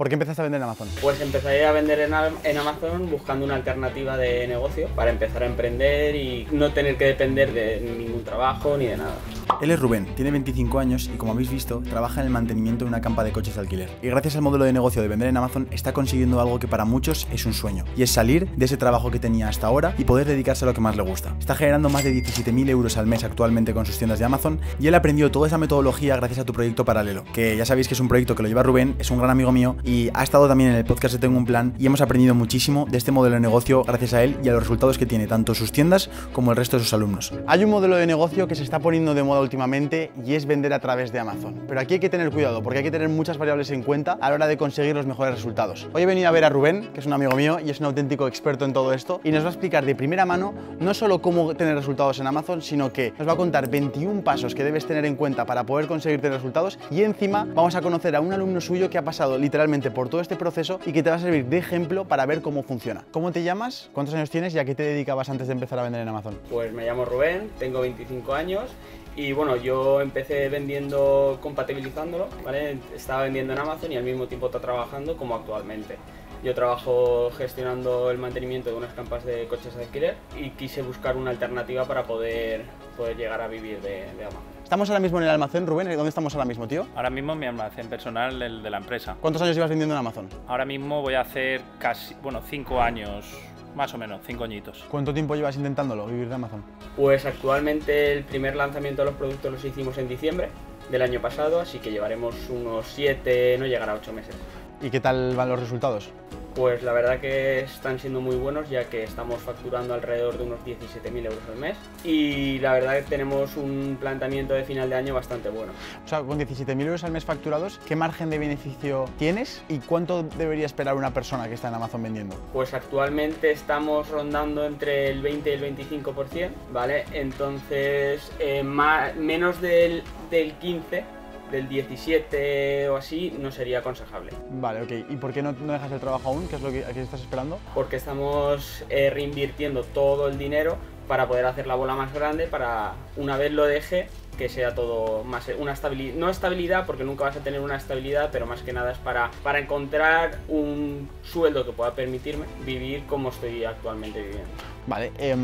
¿Por qué empezaste a vender en Amazon? Pues empecé a vender en, en, Amazon buscando una alternativa de negocio para empezar a emprender y no tener que depender de ningún trabajo ni de nada. Él es Rubén, tiene 25 años y como habéis visto, trabaja en el mantenimiento de una campa de coches de alquiler. Y gracias al modelo de negocio de vender en Amazon está consiguiendo algo que para muchos es un sueño, y es salir de ese trabajo que tenía hasta ahora y poder dedicarse a lo que más le gusta. Está generando más de 17.000 euros al mes actualmente con sus tiendas de Amazon y él aprendió toda esa metodología gracias a tu proyecto paralelo, que ya sabéis que es un proyecto que lo lleva Rubén, es un gran amigo mío y ha estado también en el podcast de Tengo un Plan y hemos aprendido muchísimo de este modelo de negocio gracias a él y a los resultados que tiene tanto sus tiendas como el resto de sus alumnos. Hay un modelo de negocio que se está poniendo de moda últimamente y es vender a través de Amazon. Pero aquí hay que tener cuidado porque hay que tener muchas variables en cuenta a la hora de conseguir los mejores resultados. Hoy he venido a ver a Rubén, que es un amigo mío y es un auténtico experto en todo esto, y nos va a explicar de primera mano no solo cómo tener resultados en Amazon, sino que nos va a contar 21 pasos que debes tener en cuenta para poder conseguir tener resultados y encima vamos a conocer a un alumno suyo que ha pasado literalmente por todo este proceso y que te va a servir de ejemplo para ver cómo funciona. ¿Cómo te llamas? ¿Cuántos años tienes y a qué te dedicabas antes de empezar a vender en Amazon? Pues me llamo Rubén, tengo 25 años y bueno, yo empecé vendiendo, compatibilizándolo, ¿vale? Estaba vendiendo en Amazon y al mismo tiempo está trabajando como actualmente. Yo trabajo gestionando el mantenimiento de unas campas de coches de alquiler y quise buscar una alternativa para poder, poder llegar a vivir de, Amazon. Estamos ahora mismo en el almacén, Rubén. ¿Dónde estamos ahora mismo, tío? Ahora mismo en mi almacén personal, el de la empresa. ¿Cuántos años llevas vendiendo en Amazon? Ahora mismo voy a hacer casi, bueno, cinco años más o menos, cinco añitos. ¿Cuánto tiempo llevas intentándolo, vivir de Amazon? Pues actualmente el primer lanzamiento de los productos los hicimos en diciembre del año pasado, así que llevaremos unos siete, no llegará a ocho meses. ¿Y qué tal van los resultados? Pues la verdad que están siendo muy buenos ya que estamos facturando alrededor de unos 17.000 euros al mes y la verdad que tenemos un planteamiento de final de año bastante bueno. O sea, con 17.000 euros al mes facturados, ¿qué margen de beneficio tienes y cuánto debería esperar una persona que está en Amazon vendiendo? Pues actualmente estamos rondando entre el 20 y el 25%, ¿vale? Entonces, eh, menos del, del 15 del 17 o así no sería aconsejable. Vale, ok. ¿Y por qué no, no dejas el trabajo aún? ¿Qué es lo que aquí estás esperando? Porque estamos eh, reinvirtiendo todo el dinero para poder hacer la bola más grande, para una vez lo deje, que sea todo más una estabilidad, no estabilidad porque nunca vas a tener una estabilidad, pero más que nada es para, para encontrar un sueldo que pueda permitirme vivir como estoy actualmente viviendo. Vale, eh,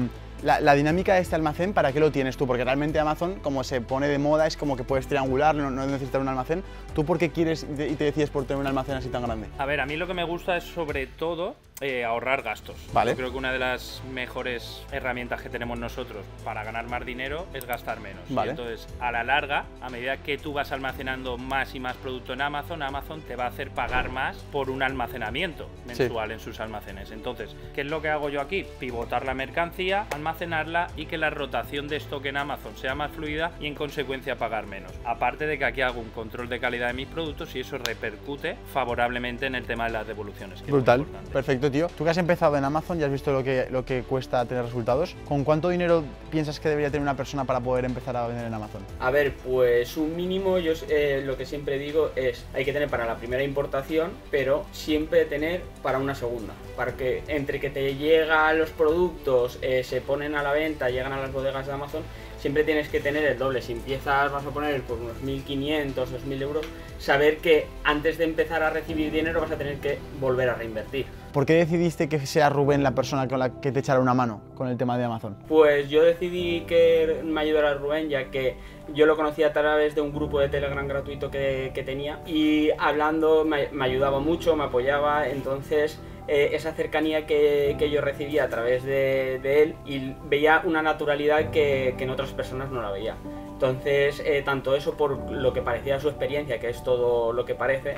la, dinámica de este almacén, ¿para qué lo tienes tú? Porque realmente Amazon, como se pone de moda, es como que puedes triangular, no, no necesitas un almacén. ¿Tú por qué quieres y te decides por tener un almacén así tan grande? A ver, a mí lo que me gusta es sobre todo eh, ahorrar gastos. Vale. Yo creo que una de las mejores herramientas que tenemos nosotros para ganar más dinero es gastar menos. Vale. entonces, a la larga, a medida que tú vas almacenando más y más producto en Amazon, Amazon te va a hacer pagar más por un almacenamiento mensual en sus almacenes. Entonces, ¿qué es lo que hago yo aquí? Pivotar la mercancía, almacenarla y que la rotación de stock en Amazon sea más fluida y en consecuencia pagar menos. Aparte de que aquí hago un control de calidad de mis productos y eso repercute favorablemente en el tema de las devoluciones. Brutal, perfecto tío. Tú que has empezado en Amazon y has visto lo que, lo que cuesta tener resultados, ¿con cuánto dinero piensas que debería tener una persona para poder empezar a vender en Amazon? A ver, pues un mínimo, yo eh, lo que siempre digo es, hay que tener para la primera importación, pero siempre tener para una segunda, para que entre que te llegan los productos, eh, se ponen a la venta, llegan a las bodegas de Amazon, siempre tienes que tener el doble. Si empiezas, vas a poner por unos 1.500, 2.000 euros, saber que antes de empezar a recibir dinero vas a tener que volver a reinvertir. ¿Por qué decidiste que sea Rubén la persona con la que te echara una mano con el tema de Amazon? Pues yo decidí que me ayudara Rubén ya que yo lo conocía a través de un grupo de Telegram gratuito que, tenía y hablando me, ayudaba mucho, me apoyaba, entonces eh, esa cercanía que, yo recibía a través de, él y veía una naturalidad que, en otras personas no la veía. Entonces, eh, tanto eso por lo que parecía su experiencia, que es todo lo que parece,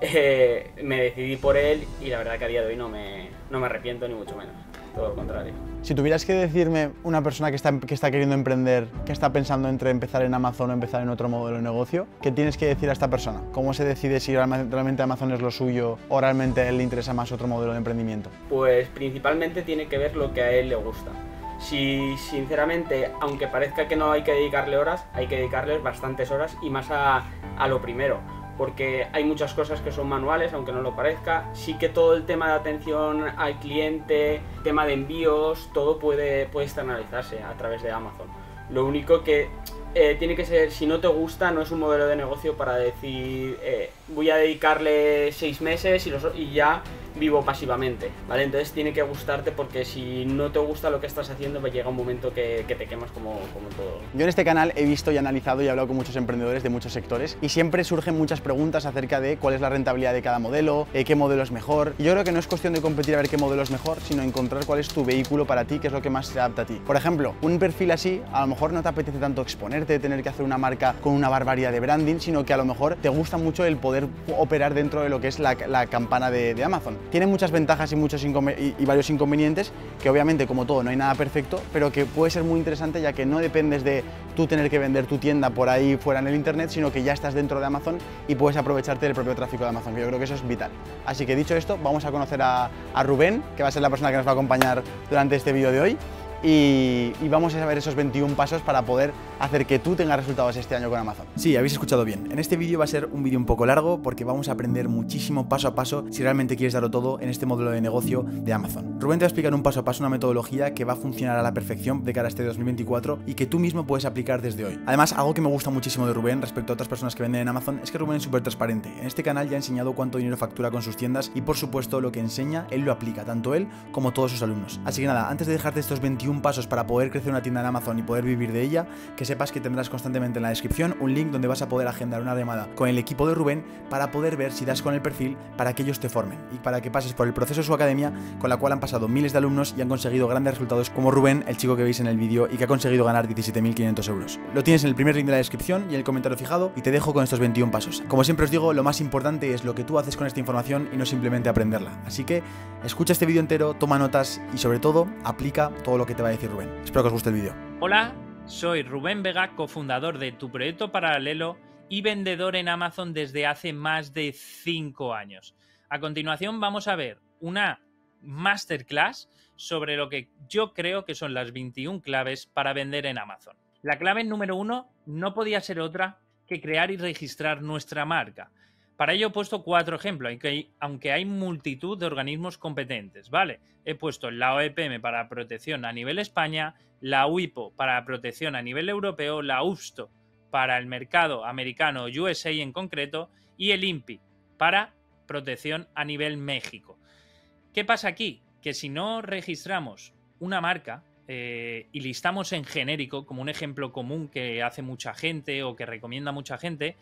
eh, me decidí por él y la verdad que a día de hoy no me, no me arrepiento ni mucho menos, todo lo contrario. Si tuvieras que decirme una persona que está, que está queriendo emprender, que está pensando entre empezar en Amazon o empezar en otro modelo de negocio, ¿qué tienes que decir a esta persona? ¿Cómo se decide si realmente Amazon es lo suyo o realmente a él le interesa más otro modelo de emprendimiento? Pues principalmente tiene que ver lo que a él le gusta. Si sinceramente, aunque parezca que no hay que dedicarle horas, hay que dedicarle bastantes horas y más a, a lo primero porque hay muchas cosas que son manuales, aunque no lo parezca. Sí que todo el tema de atención al cliente, tema de envíos, todo puede, puede externalizarse a través de Amazon. Lo único que eh, tiene que ser, si no te gusta, no es un modelo de negocio para decir, eh, voy a dedicarle seis meses y, los, y ya vivo pasivamente, ¿vale? Entonces tiene que gustarte porque si no te gusta lo que estás haciendo, va a llegar un momento que, te quemas como, como, todo. Yo en este canal he visto y analizado y hablado con muchos emprendedores de muchos sectores y siempre surgen muchas preguntas acerca de cuál es la rentabilidad de cada modelo, eh, qué modelo es mejor. Yo creo que no es cuestión de competir a ver qué modelo es mejor, sino encontrar cuál es tu vehículo para ti, qué es lo que más se adapta a ti. Por ejemplo, un perfil así, a lo mejor no te apetece tanto exponerte, tener que hacer una marca con una barbaridad de branding, sino que a lo mejor te gusta mucho el poder operar dentro de lo que es la, campana de, Amazon. Tiene muchas ventajas y, muchos y, varios inconvenientes, que obviamente como todo no hay nada perfecto, pero que puede ser muy interesante ya que no dependes de tú tener que vender tu tienda por ahí fuera en el internet, sino que ya estás dentro de Amazon y puedes aprovecharte del propio tráfico de Amazon, yo creo que eso es vital. Así que dicho esto, vamos a conocer a Rubén, que va a ser la persona que nos va a acompañar durante este vídeo de hoy y, vamos a ver esos 21 pasos para poder hacer que tú tengas resultados este año con Amazon. Sí, habéis escuchado bien. En este vídeo va a ser un vídeo un poco largo porque vamos a aprender muchísimo paso a paso si realmente quieres darlo todo en este modelo de negocio de Amazon. Rubén te va a explicar un paso a paso una metodología que va a funcionar a la perfección de cara a este 2024 y que tú mismo puedes aplicar desde hoy. Además, algo que me gusta muchísimo de Rubén respecto a otras personas que venden en Amazon es que Rubén es súper transparente. En este canal ya ha enseñado cuánto dinero factura con sus tiendas y por supuesto lo que enseña, él lo aplica, tanto él como todos sus alumnos. Así que nada, antes de dejarte estos 21 pasos para poder crecer una tienda en Amazon y poder vivir de ella, que sepas que tendrás constantemente en la descripción un link donde vas a poder agendar una llamada con el equipo de Rubén para poder ver si das con el perfil para que ellos te formen y para que pases por el proceso de su academia con la cual han pasado miles de alumnos y han conseguido grandes resultados como Rubén, el chico que veis en el vídeo y que ha conseguido ganar 17.500 euros. Lo tienes en el primer link de la descripción y en el comentario fijado y te dejo con estos 21 pasos. Como siempre os digo, lo más importante es lo que tú haces con esta información y no simplemente aprenderla. Así que escucha este vídeo entero, toma notas y sobre todo aplica todo lo que te va a decir Rubén. Espero que os guste el vídeo. Hola, soy Rubén Vega, cofundador de Tu Proyecto Paralelo y vendedor en Amazon desde hace más de 5 años. A continuación vamos a ver una masterclass sobre lo que yo creo que son las 21 claves para vender en Amazon. La clave número uno no podía ser otra que crear y registrar nuestra marca. Para ello he puesto cuatro ejemplos, aunque hay multitud de organismos competentes, ¿vale? He puesto la OEPM para protección a nivel España, la UIPO para protección a nivel europeo, la UFSTO para el mercado americano USA en concreto y el INPI para protección a nivel México. ¿Qué pasa aquí? Que si no registramos una marca eh, y listamos en genérico como un ejemplo común que hace mucha gente o que recomienda mucha gente,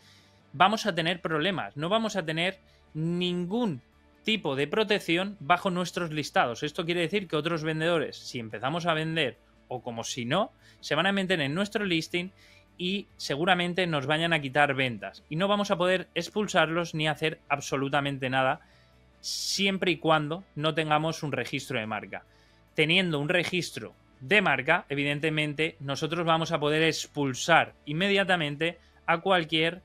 vamos a tener problemas, no vamos a tener ningún tipo de protección bajo nuestros listados. Esto quiere decir que otros vendedores, si empezamos a vender o como si no, se van a meter en nuestro listing y seguramente nos vayan a quitar ventas. Y no vamos a poder expulsarlos ni hacer absolutamente nada siempre y cuando no tengamos un registro de marca. Teniendo un registro de marca, evidentemente, nosotros vamos a poder expulsar inmediatamente a cualquier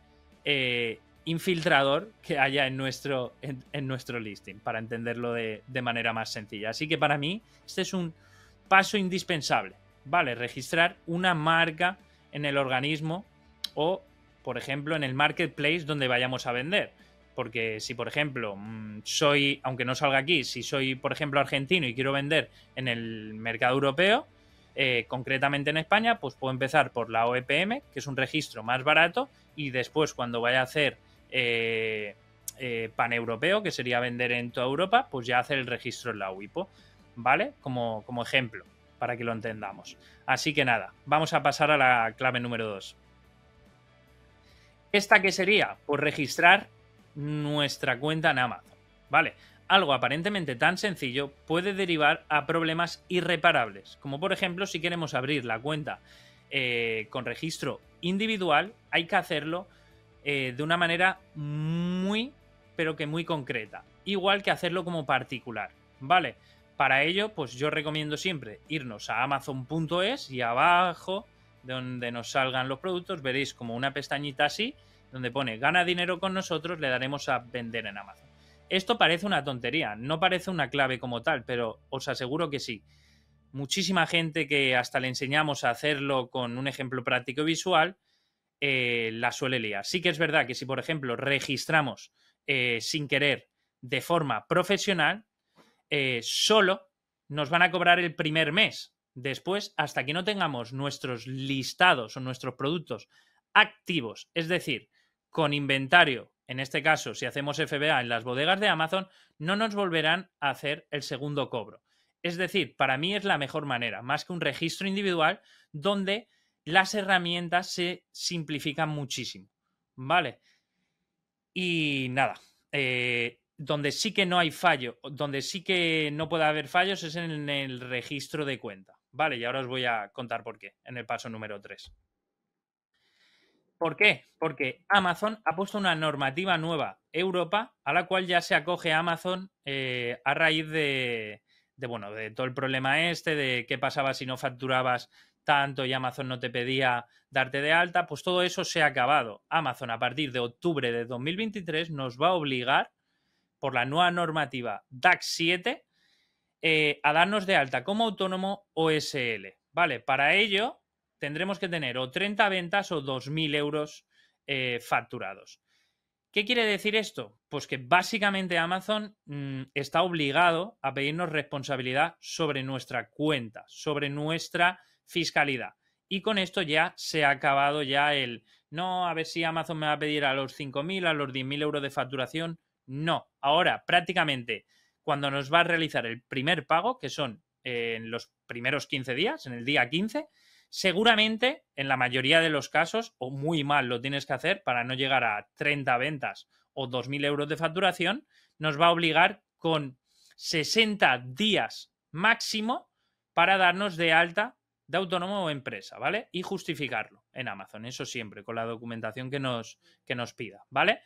eh, infiltrador que haya en nuestro, en, nuestro listing, para entenderlo de, manera más sencilla. Así que para mí, este es un paso indispensable. Vale, registrar una marca en el organismo o, por ejemplo, en el marketplace donde vayamos a vender. Porque si, por ejemplo, mm, soy, aunque no salga aquí, si soy, por ejemplo, argentino y quiero vender en el mercado europeo, eh, concretamente en España, pues puedo empezar por la OEPM, que es un registro más barato, y después cuando vaya a hacer eh, eh, paneuropeo, que sería vender en toda Europa, pues ya hacer el registro en la UIPO, ¿vale? Como, como ejemplo, para que lo entendamos. Así que nada, vamos a pasar a la clave número 2. ¿Esta qué sería? Pues registrar nuestra cuenta en Amazon, ¿vale? Algo aparentemente tan sencillo puede derivar a problemas irreparables, como por ejemplo si queremos abrir la cuenta eh, con registro individual, hay que hacerlo eh, de una manera muy, pero que muy concreta. Igual que hacerlo como particular, ¿vale? Para ello, pues yo recomiendo siempre irnos a amazon.es y abajo, donde nos salgan los productos, veréis como una pestañita así, donde pone gana dinero con nosotros, le daremos a vender en Amazon. Esto parece una tontería, no parece una clave como tal, pero os aseguro que sí muchísima gente que hasta le enseñamos a hacerlo con un ejemplo práctico visual, eh, la suele liar. Sí que es verdad que si, por ejemplo, registramos eh, sin querer de forma profesional, eh, solo nos van a cobrar el primer mes Después, hasta que no tengamos nuestros listados o nuestros productos activos, es decir, con inventario, en este caso, si hacemos FBA en las bodegas de Amazon, no nos volverán a hacer el segundo cobro. Es decir, para mí es la mejor manera, más que un registro individual donde las herramientas se simplifican muchísimo. ¿Vale? Y nada, eh, donde sí que no hay fallo, donde sí que no puede haber fallos es en el registro de cuenta. Vale, y ahora os voy a contar por qué en el paso número 3. ¿Por qué? Porque Amazon ha puesto una normativa nueva Europa a la cual ya se acoge Amazon eh, a raíz de, de, bueno, de todo el problema este, de qué pasaba si no facturabas tanto y Amazon no te pedía darte de alta, pues todo eso se ha acabado. Amazon a partir de octubre de 2023 nos va a obligar por la nueva normativa DAX 7 eh, a darnos de alta como autónomo o SL. Vale, para ello tendremos que tener o 30 ventas o 2.000 euros eh, facturados. ¿Qué quiere decir esto? Pues que básicamente Amazon mm, está obligado a pedirnos responsabilidad sobre nuestra cuenta, sobre nuestra fiscalidad. Y con esto ya se ha acabado ya el, no, a ver si Amazon me va a pedir a los 5.000, a los 10.000 euros de facturación. No, ahora prácticamente cuando nos va a realizar el primer pago, que son en los primeros 15 días, en el día 15, seguramente en la mayoría de los casos, o muy mal lo tienes que hacer para no llegar a 30 ventas o 2.000 euros de facturación, nos va a obligar con 60 días máximo para darnos de alta de autónomo o empresa, ¿vale? Y justificarlo en Amazon, eso siempre, con la documentación que nos, que nos pida, ¿vale?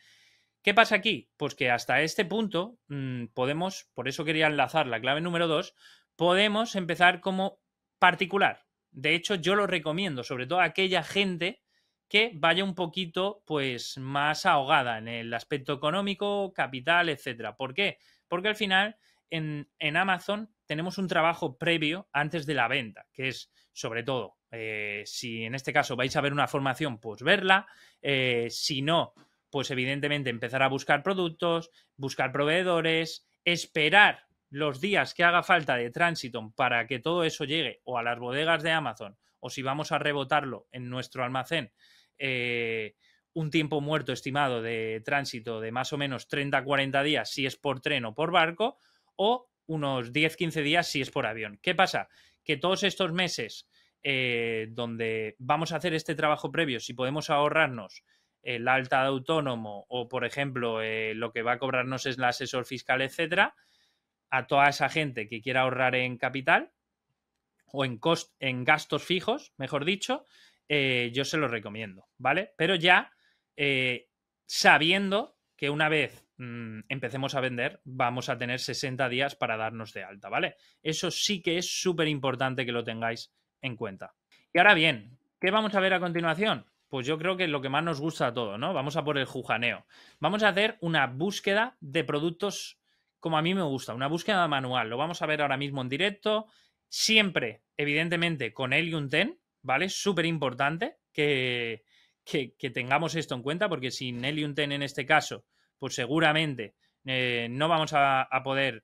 ¿Qué pasa aquí? Pues que hasta este punto mmm, podemos, por eso quería enlazar la clave número 2, podemos empezar como particular. De hecho, yo lo recomiendo, sobre todo a aquella gente que vaya un poquito pues más ahogada en el aspecto económico, capital, etcétera. ¿Por qué? Porque al final en, en Amazon tenemos un trabajo previo antes de la venta, que es sobre todo, eh, si en este caso vais a ver una formación, pues verla, eh, si no, pues evidentemente empezar a buscar productos, buscar proveedores, esperar los días que haga falta de tránsito para que todo eso llegue o a las bodegas de Amazon o si vamos a rebotarlo en nuestro almacén, eh, un tiempo muerto estimado de tránsito de más o menos 30-40 días si es por tren o por barco o unos 10-15 días si es por avión. ¿Qué pasa? Que todos estos meses eh, donde vamos a hacer este trabajo previo, si podemos ahorrarnos el alta de autónomo o, por ejemplo, eh, lo que va a cobrarnos es el asesor fiscal, etcétera, a toda esa gente que quiera ahorrar en capital o en, cost en gastos fijos, mejor dicho, eh, yo se lo recomiendo, ¿vale? Pero ya sabiendo que una vez mmm, empecemos a vender, vamos a tener 60 días para darnos de alta, ¿vale? Eso sí que es súper importante que lo tengáis en cuenta. Y ahora bien, ¿qué vamos a ver a continuación? Pues yo creo que lo que más nos gusta a todos, ¿no? Vamos a por el jujaneo. Vamos a hacer una búsqueda de productos como a mí me gusta, una búsqueda manual. Lo vamos a ver ahora mismo en directo. Siempre, evidentemente, con Helium 10, ¿vale? Súper importante que, que, tengamos esto en cuenta, porque sin Helium 10 en este caso, pues seguramente eh, no vamos a, a poder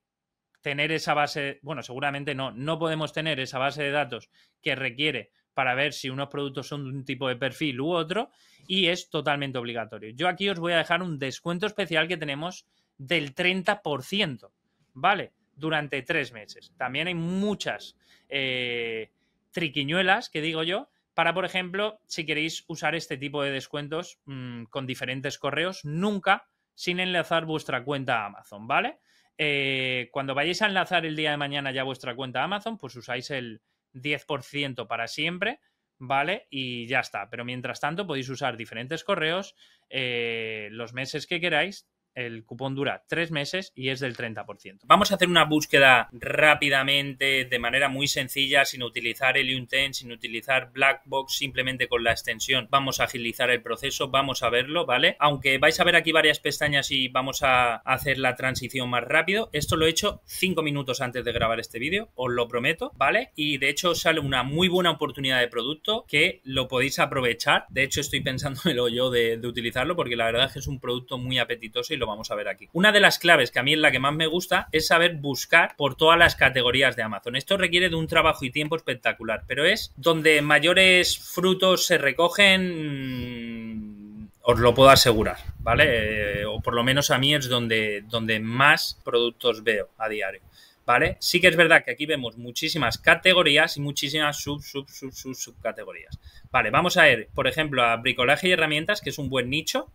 tener esa base, bueno, seguramente no, no podemos tener esa base de datos que requiere para ver si unos productos son de un tipo de perfil u otro y es totalmente obligatorio. Yo aquí os voy a dejar un descuento especial que tenemos del 30%, ¿vale? Durante tres meses. También hay muchas eh, triquiñuelas, que digo yo, para, por ejemplo, si queréis usar este tipo de descuentos mmm, con diferentes correos, nunca sin enlazar vuestra cuenta a Amazon, ¿vale? Eh, cuando vayáis a enlazar el día de mañana ya vuestra cuenta a Amazon, pues usáis el 10% para siempre, ¿vale? Y ya está. Pero mientras tanto podéis usar diferentes correos eh, los meses que queráis el cupón dura tres meses y es del 30%. Vamos a hacer una búsqueda rápidamente, de manera muy sencilla, sin utilizar el Unten, sin utilizar Blackbox, simplemente con la extensión. Vamos a agilizar el proceso, vamos a verlo, ¿vale? Aunque vais a ver aquí varias pestañas y vamos a hacer la transición más rápido. Esto lo he hecho cinco minutos antes de grabar este vídeo, os lo prometo, ¿vale? Y de hecho sale una muy buena oportunidad de producto que lo podéis aprovechar. De hecho estoy pensándomelo yo de, de utilizarlo porque la verdad es que es un producto muy apetitoso y lo vamos a ver aquí. Una de las claves que a mí es la que más me gusta es saber buscar por todas las categorías de Amazon. Esto requiere de un trabajo y tiempo espectacular, pero es donde mayores frutos se recogen, mm, os lo puedo asegurar, ¿vale? Eh, o por lo menos a mí es donde, donde más productos veo a diario. ¿Vale? Sí que es verdad que aquí vemos muchísimas categorías y muchísimas sub, sub, sub, sub, subcategorías. Vale, vamos a ver, por ejemplo, a bricolaje y herramientas, que es un buen nicho.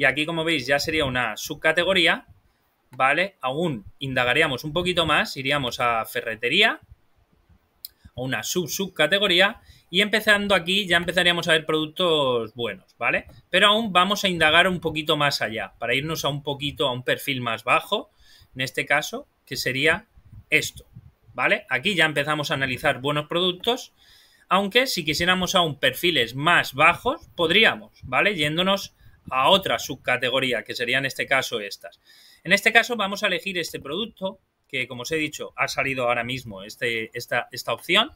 Y aquí, como veis, ya sería una subcategoría, ¿vale? Aún indagaríamos un poquito más, iríamos a ferretería, una sub-subcategoría, y empezando aquí ya empezaríamos a ver productos buenos, ¿vale? Pero aún vamos a indagar un poquito más allá, para irnos a un poquito, a un perfil más bajo, en este caso, que sería esto, ¿vale? Aquí ya empezamos a analizar buenos productos, aunque si quisiéramos aún perfiles más bajos, podríamos, ¿vale? Yéndonos a otra subcategoría, que sería en este caso estas. En este caso vamos a elegir este producto, que como os he dicho, ha salido ahora mismo este, esta, esta opción,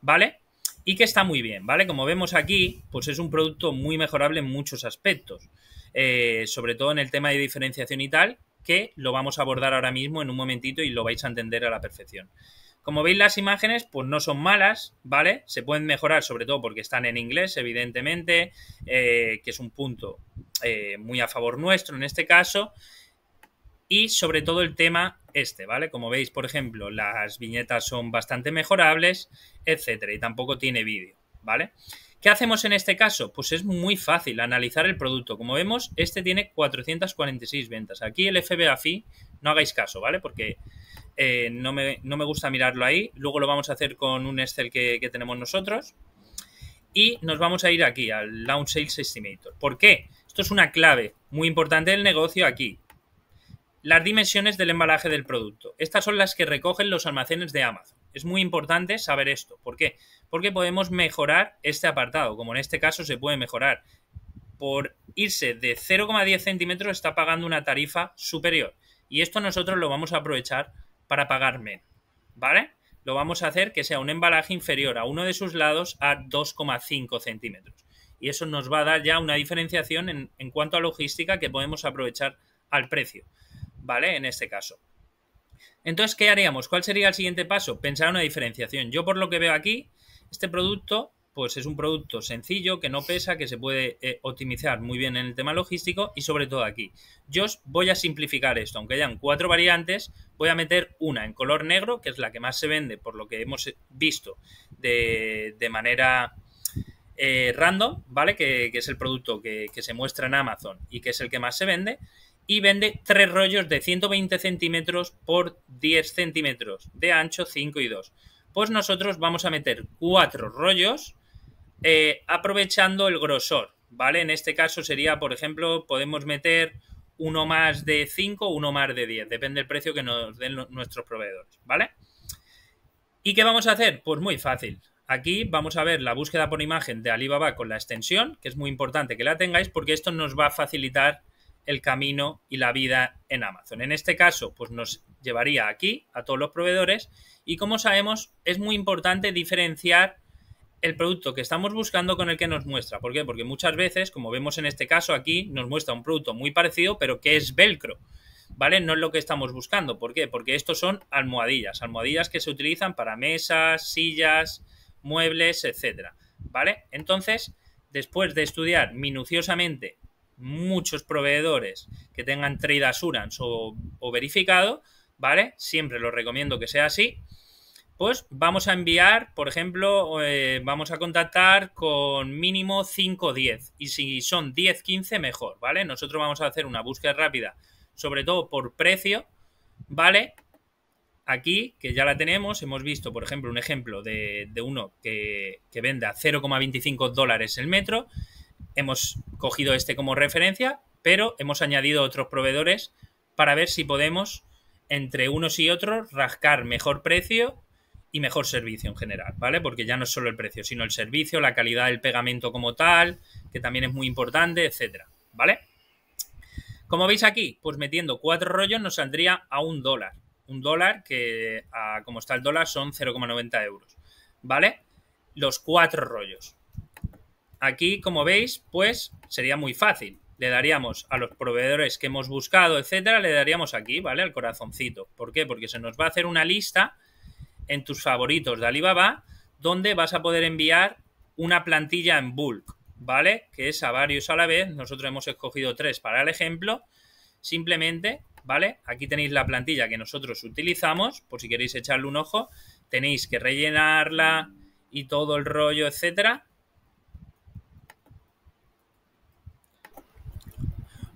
¿vale? Y que está muy bien, ¿vale? Como vemos aquí, pues es un producto muy mejorable en muchos aspectos, eh, sobre todo en el tema de diferenciación y tal, que lo vamos a abordar ahora mismo en un momentito y lo vais a entender a la perfección. Como veis las imágenes, pues no son malas, ¿vale? Se pueden mejorar, sobre todo porque están en inglés, evidentemente, eh, que es un punto eh, muy a favor nuestro en este caso. Y sobre todo el tema este, ¿vale? Como veis, por ejemplo, las viñetas son bastante mejorables, etcétera, y tampoco tiene vídeo, ¿vale? ¿Qué hacemos en este caso? Pues es muy fácil analizar el producto. Como vemos, este tiene 446 ventas. Aquí el FBA no hagáis caso, ¿vale? Porque eh, no, me, gusta mirarlo ahí. Luego lo vamos a hacer con un Excel que, que tenemos nosotros. Y nos vamos a ir aquí, al Launch Sales Estimator. ¿Por qué? Esto es una clave muy importante del negocio aquí. Las dimensiones del embalaje del producto. Estas son las que recogen los almacenes de Amazon. Es muy importante saber esto. ¿Por qué? Porque podemos mejorar este apartado, como en este caso se puede mejorar. Por irse de 0,10 centímetros está pagando una tarifa superior. Y esto nosotros lo vamos a aprovechar para pagar menos. ¿Vale? Lo vamos a hacer que sea un embalaje inferior a uno de sus lados a 2,5 centímetros. Y eso nos va a dar ya una diferenciación en, en cuanto a logística que podemos aprovechar al precio. ¿Vale? En este caso. Entonces, ¿qué haríamos? ¿Cuál sería el siguiente paso? Pensar una diferenciación. Yo por lo que veo aquí, este producto, pues es un producto sencillo, que no pesa, que se puede eh, optimizar muy bien en el tema logístico y sobre todo aquí. Yo voy a simplificar esto, aunque hayan cuatro variantes, voy a meter una en color negro, que es la que más se vende por lo que hemos visto de, manera eh, random, ¿vale? Que, es el producto que, que se muestra en Amazon y que es el que más se vende y vende tres rollos de 120 centímetros por 10 centímetros de ancho, 5 y 2. Pues nosotros vamos a meter cuatro rollos eh, aprovechando el grosor, ¿vale? En este caso sería, por ejemplo, podemos meter uno más de 5, uno más de 10, depende del precio que nos den nuestros proveedores, ¿vale? ¿Y qué vamos a hacer? Pues muy fácil. Aquí vamos a ver la búsqueda por imagen de Alibaba con la extensión, que es muy importante que la tengáis porque esto nos va a facilitar el camino y la vida en Amazon. En este caso, pues nos llevaría aquí a todos los proveedores y como sabemos es muy importante diferenciar el producto que estamos buscando con el que nos muestra. ¿Por qué? Porque muchas veces, como vemos en este caso aquí, nos muestra un producto muy parecido, pero que es velcro. ¿Vale? No es lo que estamos buscando. ¿Por qué? Porque estos son almohadillas. Almohadillas que se utilizan para mesas, sillas, muebles, etcétera. ¿Vale? Entonces, después de estudiar minuciosamente muchos proveedores que tengan Trade Assurance o, verificado, ¿vale? Siempre lo recomiendo que sea así. Pues vamos a enviar, por ejemplo, eh, vamos a contactar con mínimo 5 o 10. Y si son 10, 15, mejor, ¿vale? Nosotros vamos a hacer una búsqueda rápida, sobre todo por precio, ¿vale? Aquí, que ya la tenemos, hemos visto, por ejemplo, un ejemplo de, uno que, que vende a 0,25 dólares el metro hemos cogido este como referencia, pero hemos añadido otros proveedores para ver si podemos, entre unos y otros, rascar mejor precio y mejor servicio en general, ¿vale? Porque ya no es solo el precio, sino el servicio, la calidad del pegamento como tal, que también es muy importante, etcétera, ¿vale? Como veis aquí, pues metiendo cuatro rollos nos saldría a un dólar. Un dólar que, como está el dólar, son 0,90 euros, ¿vale? Los cuatro rollos. Aquí, como veis, pues sería muy fácil. le daríamos a los proveedores que hemos buscado, etcétera, le daríamos aquí, ¿vale? Al corazoncito. ¿Por qué? Porque se nos va a hacer una lista en tus favoritos de Alibaba donde vas a poder enviar una plantilla en bulk, ¿vale? Que es a varios a la vez. Nosotros hemos escogido tres para el ejemplo. Simplemente, ¿vale? Aquí tenéis la plantilla que nosotros utilizamos, por si queréis echarle un ojo. Tenéis que rellenarla y todo el rollo, etcétera.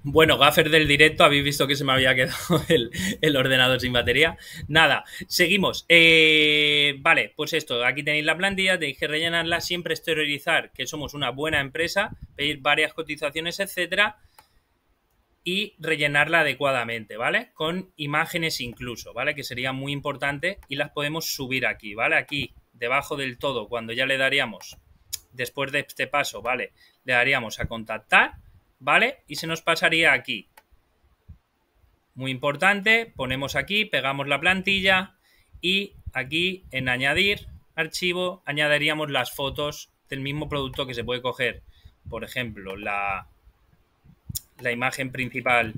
Bueno, gaffer del directo, habéis visto que se me había quedado el, ordenador sin batería. Nada, seguimos. Eh, vale, pues esto, aquí tenéis la plantilla, tenéis que rellenarla, siempre exteriorizar que somos una buena empresa, pedir varias cotizaciones, etcétera, y rellenarla adecuadamente, ¿vale? Con imágenes incluso, ¿vale? Que sería muy importante y las podemos subir aquí, ¿vale? Aquí, debajo del todo, cuando ya le daríamos, después de este paso, ¿vale? Le daríamos a contactar ¿vale? Y se nos pasaría aquí. Muy importante, ponemos aquí, pegamos la plantilla y aquí en añadir archivo añadiríamos las fotos del mismo producto que se puede coger. Por ejemplo, la, la imagen principal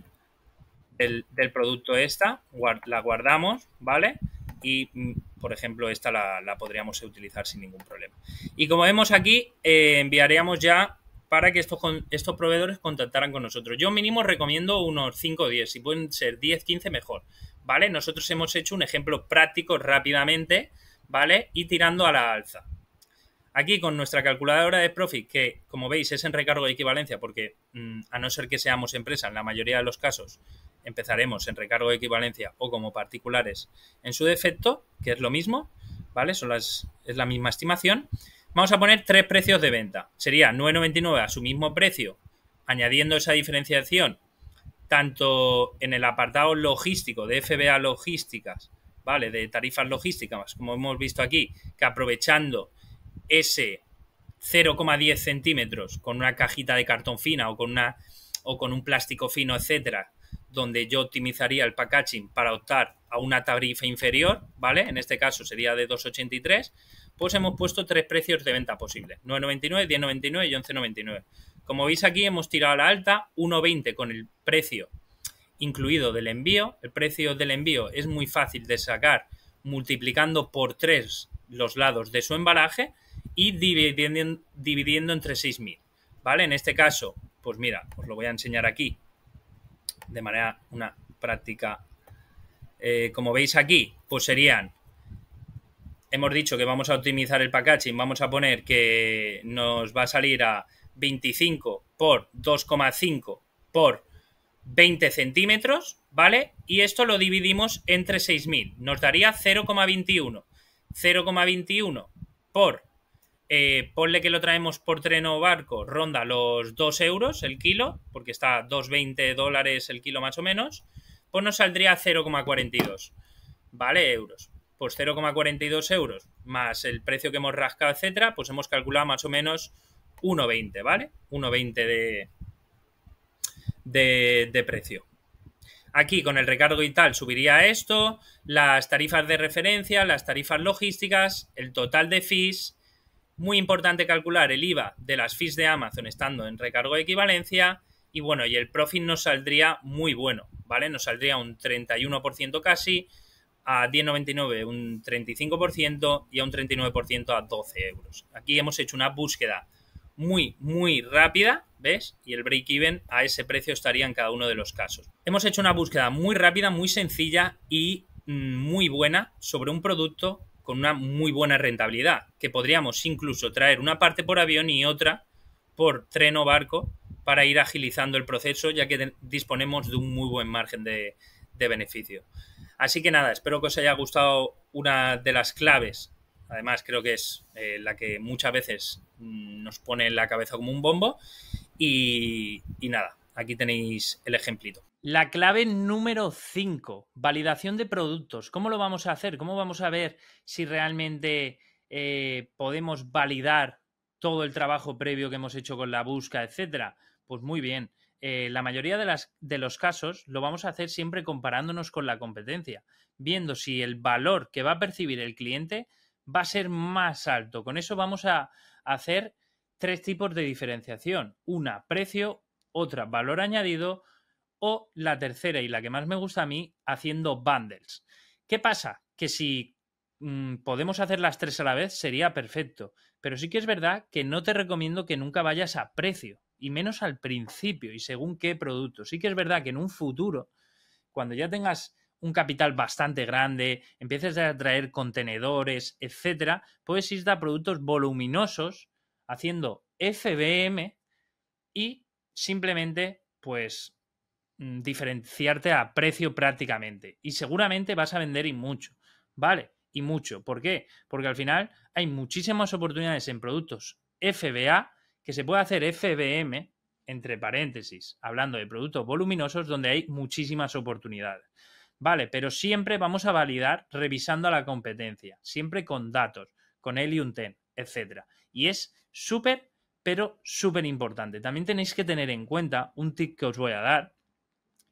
del, producto esta, la guardamos, ¿vale? Y, mm, por ejemplo, esta la, podríamos utilizar sin ningún problema. Y como vemos aquí, eh, enviaríamos ya para que estos, estos proveedores contactaran con nosotros. Yo mínimo recomiendo unos 5 o 10, si pueden ser 10, 15 mejor, ¿vale? Nosotros hemos hecho un ejemplo práctico rápidamente, ¿vale? Y tirando a la alza. Aquí con nuestra calculadora de profit, que como veis es en recargo de equivalencia, porque mm, a no ser que seamos empresa, en la mayoría de los casos empezaremos en recargo de equivalencia o como particulares en su defecto, que es lo mismo, ¿vale? Son las, es la misma estimación. Vamos a poner tres precios de venta. Sería 9,99 a su mismo precio, añadiendo esa diferenciación tanto en el apartado logístico de FBA Logísticas, ¿vale? De tarifas logísticas, como hemos visto aquí, que aprovechando ese 0,10 centímetros con una cajita de cartón fina o con, una, o con un plástico fino, etcétera, donde yo optimizaría el packaging para optar a una tarifa inferior, ¿vale? En este caso sería de 2,83 pues hemos puesto tres precios de venta posibles, 9,99, 10,99 y 11,99. Como veis aquí hemos tirado a la alta 1,20 con el precio incluido del envío. El precio del envío es muy fácil de sacar multiplicando por 3 los lados de su embalaje y dividiendo, dividiendo entre 6.000. ¿Vale? En este caso, pues mira, os lo voy a enseñar aquí de manera una práctica. Eh, como veis aquí, pues serían hemos dicho que vamos a optimizar el packaging, vamos a poner que nos va a salir a 25 por 2,5 por 20 centímetros, ¿vale? Y esto lo dividimos entre 6.000, nos daría 0,21. 0,21 por, eh, ponle que lo traemos por tren o barco, ronda los 2 euros el kilo, porque está a 2,20 dólares el kilo más o menos, pues nos saldría 0,42, ¿vale? Euros pues 0,42 euros más el precio que hemos rascado, etcétera, pues hemos calculado más o menos 1,20, ¿vale? 1,20 de, de, de precio. Aquí con el recargo y tal subiría esto, las tarifas de referencia, las tarifas logísticas, el total de fees. Muy importante calcular el IVA de las fees de Amazon estando en recargo de equivalencia. Y bueno, y el profit nos saldría muy bueno, ¿vale? Nos saldría un 31% casi, a 10,99 un 35% y a un 39% a 12 euros. Aquí hemos hecho una búsqueda muy, muy rápida, ¿ves? Y el break-even a ese precio estaría en cada uno de los casos. Hemos hecho una búsqueda muy rápida, muy sencilla y mm, muy buena sobre un producto con una muy buena rentabilidad, que podríamos incluso traer una parte por avión y otra por tren o barco para ir agilizando el proceso, ya que disponemos de un muy buen margen de, de beneficio. Así que nada, espero que os haya gustado una de las claves. Además, creo que es eh, la que muchas veces mm, nos pone en la cabeza como un bombo. Y, nada, aquí tenéis el ejemplito. La clave número 5, validación de productos. ¿Cómo lo vamos a hacer? ¿Cómo vamos a ver si realmente eh, podemos validar todo el trabajo previo que hemos hecho con la búsqueda, etcétera? Pues muy bien. Eh, la mayoría de, los casos lo vamos a hacer siempre comparándonos con la competencia, viendo si el valor que va a percibir el cliente va a ser más alto. Con eso vamos a hacer tres tipos de diferenciación. Una, precio otra valor añadido o la tercera y la que más me gusta a mí, haciendo bundles. ¿Qué pasa? Que si mm, podemos hacer las tres a la vez sería perfecto, pero sí que es verdad que no te recomiendo que nunca vayas a precio y menos al principio y según qué producto. Sí que es verdad que en un futuro, cuando ya tengas un capital bastante grande, empieces a traer contenedores, etcétera, puedes ir a productos voluminosos haciendo FBM y simplemente, pues, mm, diferenciarte a precio prácticamente. Y seguramente vas a vender y mucho, ¿vale? Y mucho. ¿Por qué? Porque al final hay muchísimas oportunidades en productos FBA que se puede hacer FBM, entre paréntesis, hablando de productos voluminosos, donde hay muchísimas oportunidades. Vale, pero siempre vamos a validar revisando a la competencia, siempre con datos, con Helium 10, etc. Y es súper, pero súper importante. También tenéis que tener en cuenta un tip que os voy a dar,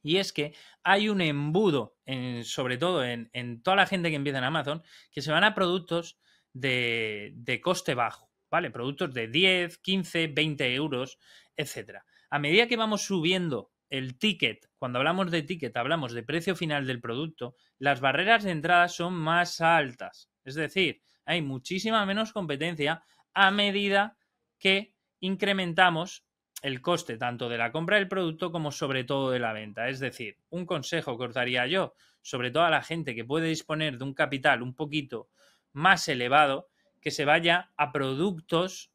y es que hay un embudo, sobre todo en, toda la gente que empieza en Amazon, que se van a productos de, de coste bajo, ¿vale? Productos de 10, 15, 20 euros, etc. A medida que vamos subiendo el ticket, cuando hablamos de ticket, hablamos de precio final del producto, las barreras de entrada son más altas. Es decir, hay muchísima menos competencia a medida que incrementamos el coste tanto de la compra del producto como sobre todo de la venta. Es decir, un consejo que os daría yo, sobre todo a la gente que puede disponer de un capital un poquito más elevado, que se vaya a productos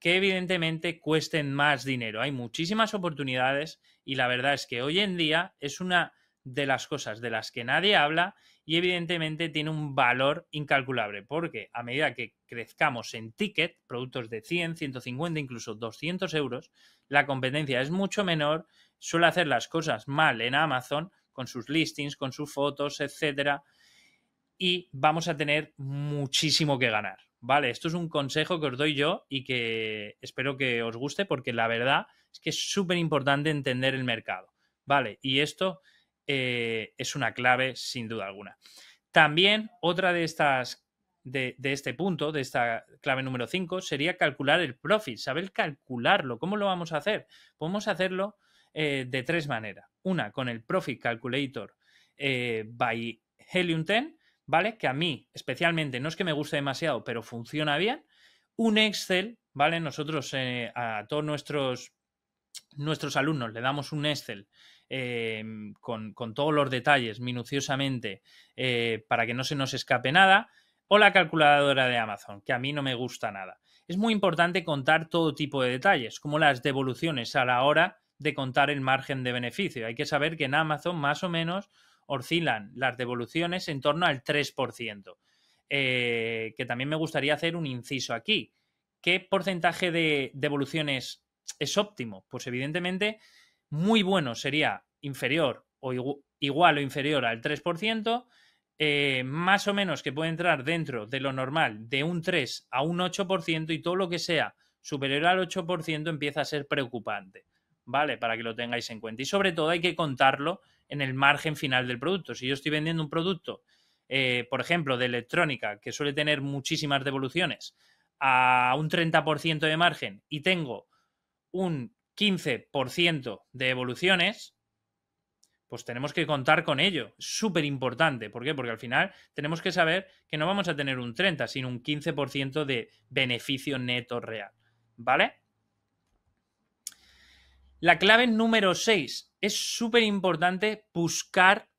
que evidentemente cuesten más dinero. Hay muchísimas oportunidades y la verdad es que hoy en día es una de las cosas de las que nadie habla y evidentemente tiene un valor incalculable porque a medida que crezcamos en ticket, productos de 100, 150, incluso 200 euros, la competencia es mucho menor, suele hacer las cosas mal en Amazon con sus listings, con sus fotos, etcétera, y vamos a tener muchísimo que ganar. Vale, esto es un consejo que os doy yo y que espero que os guste porque la verdad es que es súper importante entender el mercado. Vale, y esto eh, es una clave sin duda alguna. También otra de estas, de, este punto, de esta clave número 5, sería calcular el profit, saber calcularlo. ¿Cómo lo vamos a hacer? Podemos hacerlo eh, de tres maneras. Una, con el Profit Calculator eh, by Helium 10, ¿vale? Que a mí, especialmente, no es que me guste demasiado, pero funciona bien. Un Excel, ¿vale? Nosotros eh, a todos nuestros, nuestros alumnos le damos un Excel eh, con, todos los detalles minuciosamente eh, para que no se nos escape nada. O la calculadora de Amazon, que a mí no me gusta nada. Es muy importante contar todo tipo de detalles, como las devoluciones a la hora de contar el margen de beneficio. Hay que saber que en Amazon más o menos oscilan las devoluciones en torno al 3%. Eh, que también me gustaría hacer un inciso aquí. ¿Qué porcentaje de devoluciones es óptimo? Pues evidentemente muy bueno sería inferior o igual o inferior al 3%, eh, más o menos que puede entrar dentro de lo normal de un 3 a un 8% y todo lo que sea superior al 8% empieza a ser preocupante. ¿Vale? Para que lo tengáis en cuenta. Y sobre todo hay que contarlo en el margen final del producto. Si yo estoy vendiendo un producto, eh, por ejemplo, de electrónica, que suele tener muchísimas devoluciones, a un 30% de margen y tengo un 15% de evoluciones, pues tenemos que contar con ello. Súper importante. ¿Por qué? Porque al final tenemos que saber que no vamos a tener un 30, sino un 15% de beneficio neto real. ¿Vale? La clave número 6. Es súper importante buscar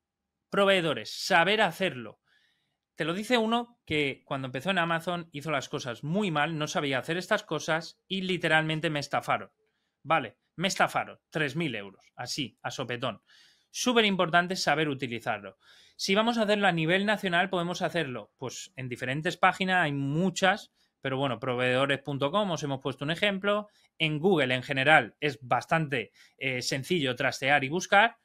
proveedores, saber hacerlo. Te lo dice uno que cuando empezó en Amazon hizo las cosas muy mal, no sabía hacer estas cosas y literalmente me estafaron. Vale, me estafaron 3.000 euros, así, a sopetón. Súper importante saber utilizarlo. Si vamos a hacerlo a nivel nacional, podemos hacerlo pues en diferentes páginas, hay muchas, pero bueno, proveedores.com os hemos puesto un ejemplo. En Google en general es bastante eh, sencillo trastear y buscar.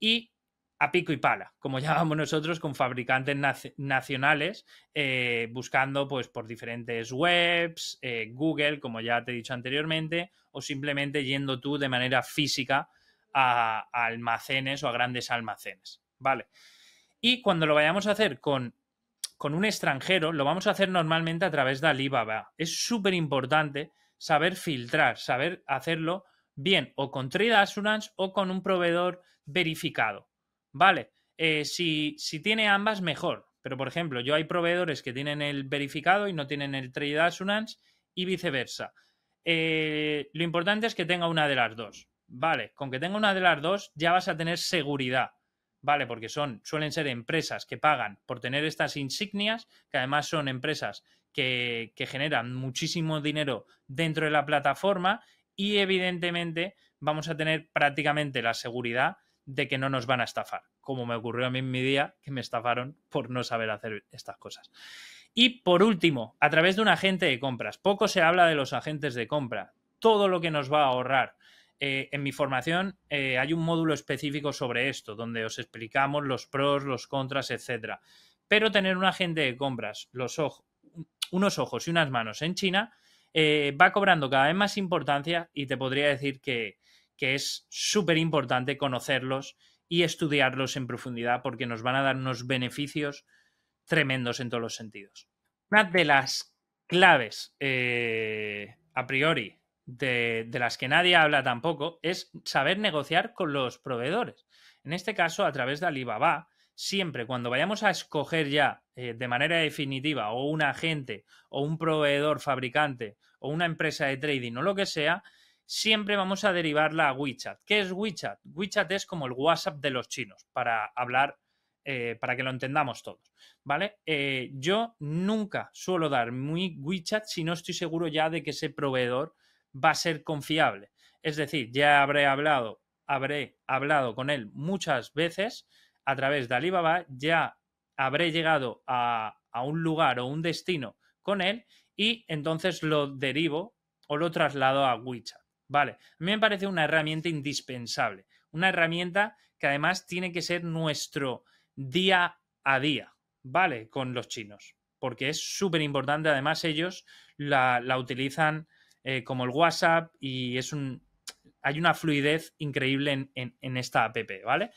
Y a pico y pala, como llamamos nosotros, con fabricantes nacionales, eh, buscando pues por diferentes webs, eh, Google, como ya te he dicho anteriormente, o simplemente yendo tú de manera física a, a almacenes o a grandes almacenes. ¿Vale? Y cuando lo vayamos a hacer con con un extranjero, lo vamos a hacer normalmente a través de Alibaba. Es súper importante saber filtrar, saber hacerlo bien o con Trade Assurance o con un proveedor verificado. ¿Vale? Eh, si, si tiene ambas, mejor. Pero, por ejemplo, yo hay proveedores que tienen el verificado y no tienen el Trade Assurance y viceversa. Eh, lo importante es que tenga una de las dos. Vale, con que tenga una de las dos ya vas a tener seguridad. Vale, porque son, suelen ser empresas que pagan por tener estas insignias, que además son empresas que, que generan muchísimo dinero dentro de la plataforma y evidentemente vamos a tener prácticamente la seguridad de que no nos van a estafar, como me ocurrió a mí en mi día, que me estafaron por no saber hacer estas cosas. Y por último, a través de un agente de compras. Poco se habla de los agentes de compra. Todo lo que nos va a ahorrar. Eh, en mi formación eh, hay un módulo específico sobre esto, donde os explicamos los pros, los contras, etc. Pero tener un agente de compras, unos ojos y unas manos en China, eh, va cobrando cada vez más importancia y te podría decir que, que es súper importante conocerlos y estudiarlos en profundidad porque nos van a dar unos beneficios tremendos en todos los sentidos. Una de las claves, a priori, de, las que nadie habla tampoco, es saber negociar con los proveedores. En este caso, a través de Alibaba, siempre cuando vayamos a escoger ya eh, de manera definitiva o un agente o un proveedor fabricante o una empresa de trading o lo que sea, siempre vamos a derivarla a WeChat. ¿Qué es WeChat? WeChat es como el WhatsApp de los chinos, para hablar eh, para que lo entendamos todos, ¿vale? Eh, yo nunca suelo dar muy WeChat si no estoy seguro ya de que ese proveedor va a ser confiable. Es decir, ya habré hablado, habré hablado con él muchas veces a través de Alibaba, ya habré llegado a, a un lugar o un destino con él y entonces lo derivo o lo traslado a WeChat. Vale, a mí me parece una herramienta indispensable, una herramienta que además tiene que ser nuestro día a día, ¿vale? Con los chinos, porque es súper importante. Además, ellos la, utilizan eh, como el WhatsApp y es un. Hay una fluidez increíble en, esta app, ¿vale?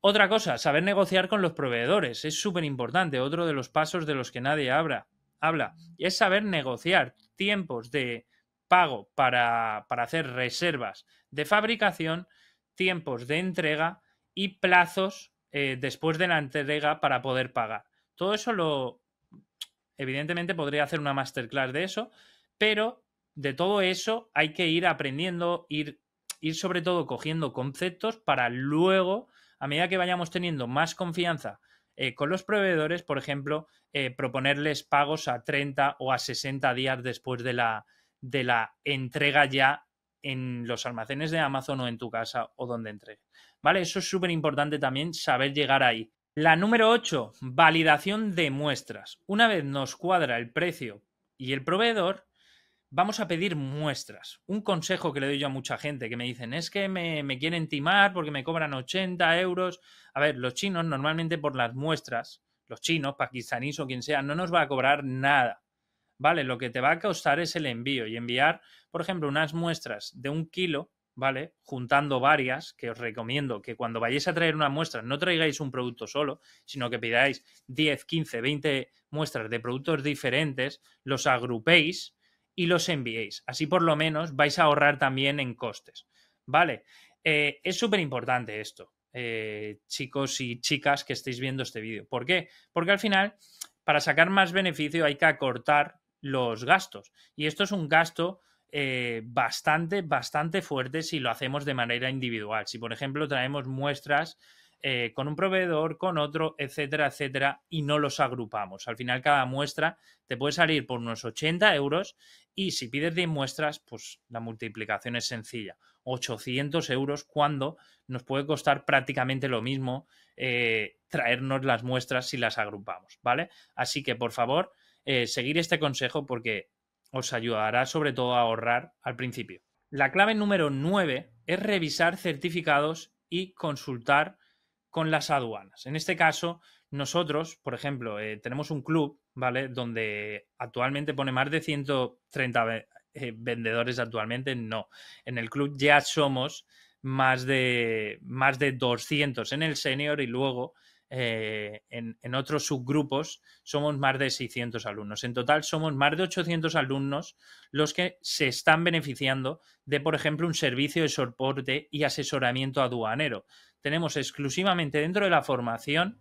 Otra cosa, saber negociar con los proveedores. Es súper importante. Otro de los pasos de los que nadie habla. habla. Es saber negociar tiempos de pago para, para hacer reservas de fabricación, tiempos de entrega y plazos eh, después de la entrega para poder pagar. Todo eso lo... Evidentemente podría hacer una masterclass de eso, pero de todo eso hay que ir aprendiendo, ir, ir sobre todo cogiendo conceptos para luego, a medida que vayamos teniendo más confianza eh, con los proveedores, por ejemplo, eh, proponerles pagos a 30 o a 60 días después de la, de la entrega ya en los almacenes de Amazon o en tu casa o donde entregue. ¿Vale? Eso es súper importante también saber llegar ahí. La número 8, validación de muestras. Una vez nos cuadra el precio y el proveedor, vamos a pedir muestras. Un consejo que le doy yo a mucha gente que me dicen es que me, quieren timar porque me cobran 80 euros. A ver, los chinos normalmente por las muestras, los chinos, pakistaníes o quien sea, no nos va a cobrar nada. ¿Vale? Lo que te va a costar es el envío y enviar, por ejemplo, unas muestras de un kilo ¿vale? Juntando varias, que os recomiendo que cuando vayáis a traer una muestra no traigáis un producto solo, sino que pidáis 10, 15, 20 muestras de productos diferentes, los agrupéis y los enviéis. Así por lo menos vais a ahorrar también en costes, ¿vale? Eh, es súper importante esto, eh, chicos y chicas que estéis viendo este vídeo. ¿Por qué? Porque al final, para sacar más beneficio hay que acortar los gastos. Y esto es un gasto eh, bastante, bastante fuerte si lo hacemos de manera individual. Si, por ejemplo, traemos muestras eh, con un proveedor, con otro, etcétera, etcétera, y no los agrupamos. Al final, cada muestra te puede salir por unos 80 euros y si pides 10 muestras, pues la multiplicación es sencilla. 800 euros cuando nos puede costar prácticamente lo mismo eh, traernos las muestras si las agrupamos, ¿vale? Así que, por favor, seguir este consejo porque os ayudará sobre todo a ahorrar al principio. La clave número 9 es revisar certificados y consultar con las aduanas. En este caso, nosotros, por ejemplo, eh, tenemos un club, ¿vale? Donde actualmente pone más de 130 eh, vendedores actualmente. No, en el club ya somos más de, más de 200 en el senior y luego eh, en, en, otros subgrupos somos más de 600 alumnos. En total somos más de 800 alumnos los que se están beneficiando de, por ejemplo, un servicio de soporte y asesoramiento aduanero. Tenemos exclusivamente dentro de la formación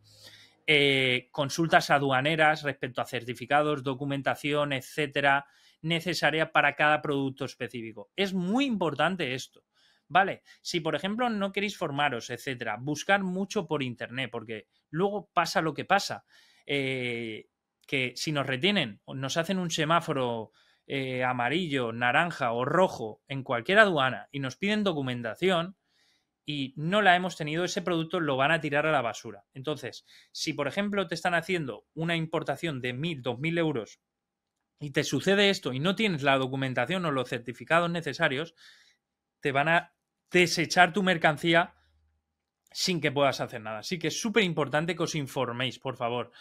eh, consultas aduaneras respecto a certificados, documentación, etcétera, necesaria para cada producto específico. Es muy importante esto. Vale, si por ejemplo no queréis formaros, etcétera, buscar mucho por internet, porque luego pasa lo que pasa. Eh, que si nos retienen, nos hacen un semáforo eh, amarillo, naranja o rojo en cualquier aduana y nos piden documentación y no la hemos tenido, ese producto lo van a tirar a la basura. Entonces, si por ejemplo te están haciendo una importación de 1.000, 2.000 euros y te sucede esto y no tienes la documentación o los certificados necesarios, te van a desechar tu mercancía sin que puedas hacer nada. Así que es súper importante que os informéis, por favor.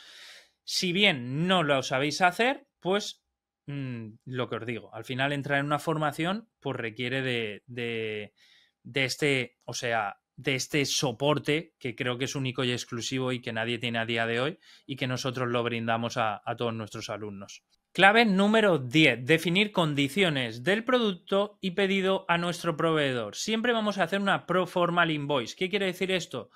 Si bien no lo sabéis hacer, pues mmm, lo que os digo, al final entrar en una formación pues requiere de, de, este, o sea, de este soporte que creo que es único y exclusivo y que nadie tiene a día de hoy y que nosotros lo brindamos a, a todos nuestros alumnos. Clave número 10. Definir condiciones del producto y pedido a nuestro proveedor. Siempre vamos a hacer una pro formal invoice. ¿Qué quiere decir esto?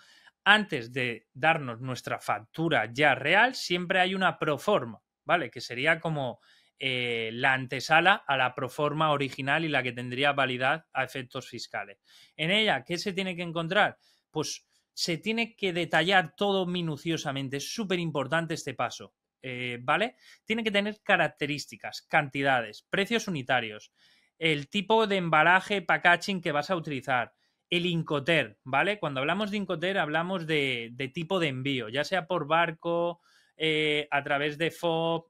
Antes de darnos nuestra factura ya real, siempre hay una pro forma, ¿vale? Que sería como eh, la antesala a la proforma original y la que tendría validad a efectos fiscales. En ella, ¿qué se tiene que encontrar? Pues se tiene que detallar todo minuciosamente. Es súper importante este paso. Eh, ¿vale? Tiene que tener características, cantidades, precios unitarios, el tipo de embalaje, packaging que vas a utilizar, el Incoter, ¿vale? Cuando hablamos de Incoter hablamos de, tipo de envío, ya sea por barco, eh, a través de FOB,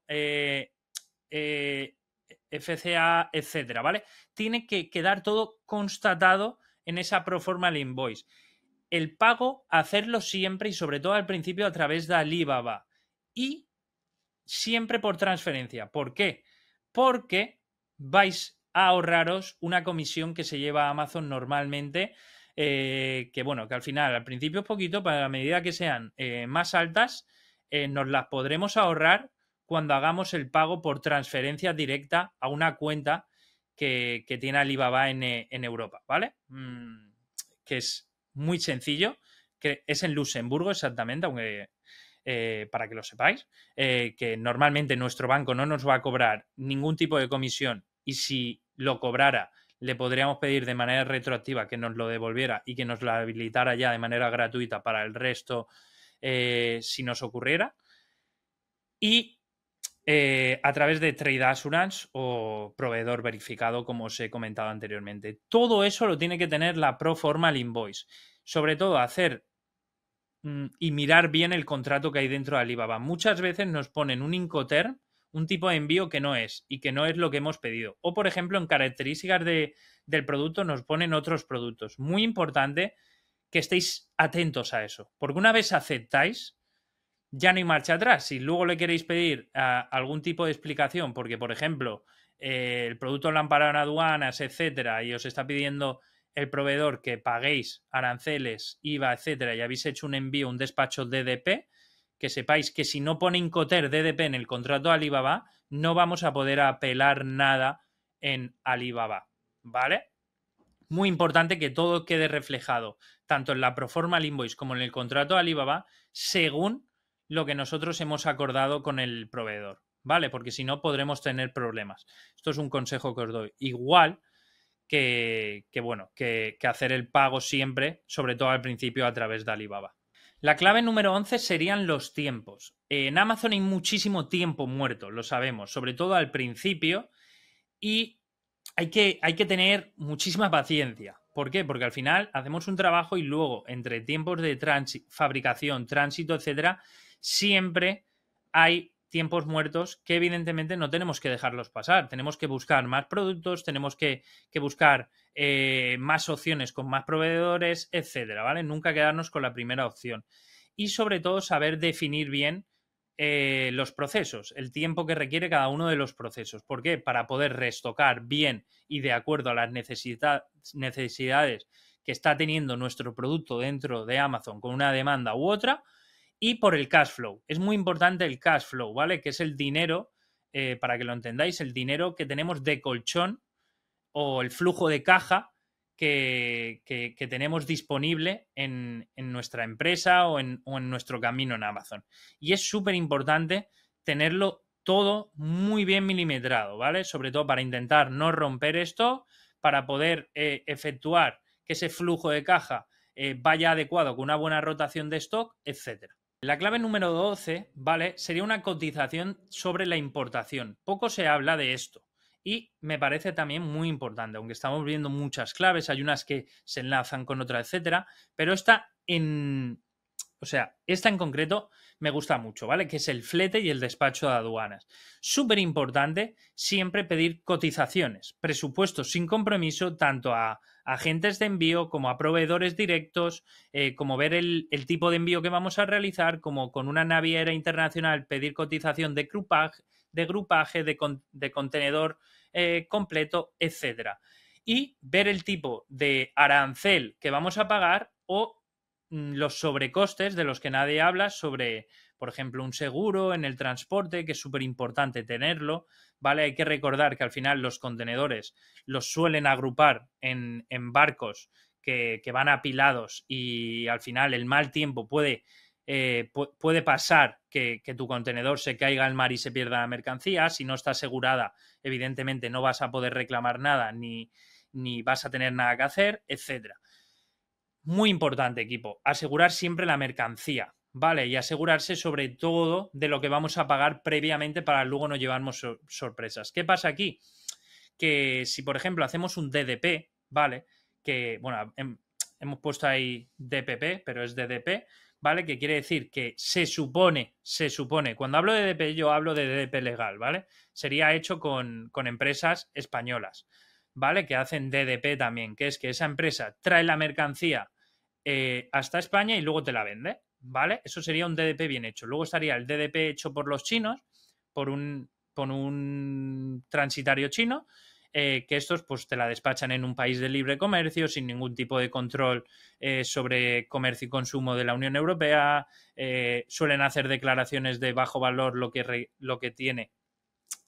eh, FCA, etcétera, ¿vale? Tiene que quedar todo constatado en esa Proformal Invoice. El pago, hacerlo siempre y sobre todo al principio a través de Alibaba. Y siempre por transferencia. ¿Por qué? Porque vais a ahorraros una comisión que se lleva a Amazon normalmente, eh, que bueno, que al final, al principio es poquito, pero a la medida que sean eh, más altas, nos las podremos ahorrar cuando hagamos el pago por transferencia directa a una cuenta que, tiene Alibaba en, en Europa, ¿vale? Mm, que es muy sencillo, que es en Luxemburgo exactamente, aunque eh, para que lo sepáis, eh, que normalmente nuestro banco no nos va a cobrar ningún tipo de comisión y si lo cobrara le podríamos pedir de manera retroactiva que nos lo devolviera y que nos lo habilitara ya de manera gratuita para el resto eh, si nos ocurriera. Y eh, a través de Trade Assurance o proveedor verificado, como os he comentado anteriormente. Todo eso lo tiene que tener la Pro Formal Invoice. Sobre todo hacer Mm, y mirar bien el contrato que hay dentro de Alibaba. Muchas veces nos ponen un Incoterm, un tipo de envío que no es y que no es lo que hemos pedido. O, por ejemplo, en características de, del producto nos ponen otros productos. Muy importante que estéis atentos a eso, porque una vez aceptáis, ya no hay marcha atrás. Si luego le queréis pedir uh, algún tipo de explicación, porque, por ejemplo, eh, el producto lo han parado en aduanas, etcétera, y os está pidiendo el proveedor que paguéis aranceles, IVA, etcétera, y habéis hecho un envío, un despacho DDP, que sepáis que si no pone Incoter DDP en el contrato Alibaba, no vamos a poder apelar nada en Alibaba, ¿vale? Muy importante que todo quede reflejado, tanto en la Proforma Invoice como en el contrato Alibaba, según lo que nosotros hemos acordado con el proveedor, ¿vale? Porque si no podremos tener problemas. Esto es un consejo que os doy. Igual, que, bueno, que, hacer el pago siempre, sobre todo al principio a través de Alibaba. La clave número 11 serían los tiempos. En Amazon hay muchísimo tiempo muerto, lo sabemos, sobre todo al principio, y hay que, hay que tener muchísima paciencia. ¿Por qué? Porque al final hacemos un trabajo y luego, entre tiempos de fabricación, tránsito, etcétera, siempre hay tiempos muertos que evidentemente no tenemos que dejarlos pasar. Tenemos que buscar más productos, tenemos que, que buscar eh, más opciones con más proveedores, etcétera, ¿vale? Nunca quedarnos con la primera opción. Y sobre todo saber definir bien eh, los procesos, el tiempo que requiere cada uno de los procesos. ¿Por qué? Para poder restocar bien y de acuerdo a las necesidad, necesidades que está teniendo nuestro producto dentro de Amazon con una demanda u otra Y por el cash flow. Es muy importante el cash flow, ¿vale? Que es el dinero, eh, para que lo entendáis, el dinero que tenemos de colchón o el flujo de caja que, tenemos disponible en, nuestra empresa o en, o en, nuestro camino en Amazon. Y es súper importante tenerlo todo muy bien milimetrado, ¿vale? Sobre todo para intentar no romper esto, para poder eh, efectuar que ese flujo de caja eh, vaya adecuado con una buena rotación de stock, etc. La clave número 12, ¿vale? Sería una cotización sobre la importación. Poco se habla de esto. Y me parece también muy importante, aunque estamos viendo muchas claves, hay unas que se enlazan con otras, etcétera, pero esta en, o sea, esta en concreto me gusta mucho, ¿vale? Que es el flete y el despacho de aduanas. Súper importante siempre pedir cotizaciones, presupuestos sin compromiso, tanto a agentes de envío como a proveedores directos, eh, como ver el, tipo de envío que vamos a realizar, como con una naviera internacional pedir cotización de grupaje, de, de, contenedor eh, completo, etcétera. Y ver el tipo de arancel que vamos a pagar o los sobrecostes de los que nadie habla sobre, por ejemplo, un seguro en el transporte, que es súper importante tenerlo, ¿vale? Hay que recordar que al final los contenedores los suelen agrupar en, barcos que, van apilados y al final el mal tiempo puede, eh, puede pasar que, que, tu contenedor se caiga al mar y se pierda la mercancía. Si no está asegurada, evidentemente no vas a poder reclamar nada ni, ni vas a tener nada que hacer, etcétera. Muy importante, equipo, asegurar siempre la mercancía, ¿vale? Y asegurarse sobre todo de lo que vamos a pagar previamente para luego no llevarnos sorpresas. ¿Qué pasa aquí? Que si, por ejemplo, hacemos un DDP, ¿vale? Que, bueno, hemos puesto ahí DPP, pero es DDP, ¿vale? Que quiere decir que se supone, se supone, cuando hablo de DDP yo hablo de DDP legal, ¿vale? Sería hecho con, con empresas españolas, ¿vale? Que hacen DDP también, que es que esa empresa trae la mercancía eh, hasta España y luego te la vende, ¿vale? Eso sería un DDP bien hecho. Luego estaría el DDP hecho por los chinos, por un, por un transitario chino, eh, que estos pues te la despachan en un país de libre comercio sin ningún tipo de control eh, sobre comercio y consumo de la Unión Europea, suelen hacer declaraciones de bajo valor lo que, lo que tiene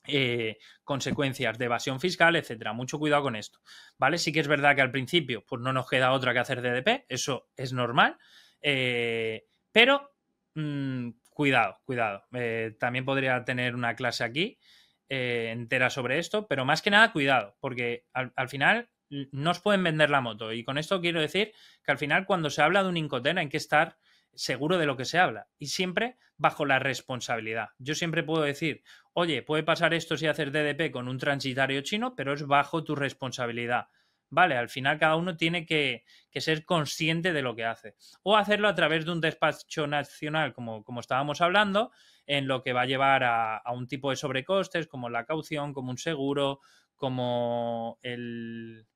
eh, consecuencias de evasión fiscal, etcétera. Mucho cuidado con esto, ¿vale? Sí que es verdad que al principio pues no nos queda otra que hacer DDP, eso es normal, eh, pero mm, cuidado, cuidado. Eh, también podría tener una clase aquí entera sobre esto, pero más que nada cuidado, porque al, al final no os pueden vender la moto. Y con esto quiero decir que al final cuando se habla de un Incoterm hay que estar seguro de lo que se habla y siempre bajo la responsabilidad. Yo siempre puedo decir, oye, puede pasar esto si hacer DDP con un transitario chino, pero es bajo tu responsabilidad. Vale, al final cada uno tiene que, ser consciente de lo que hace. O hacerlo a través de un despacho nacional, como, como estábamos hablando, en lo que va a llevar a, a, un tipo de sobrecostes, como la caución, como un seguro, como el,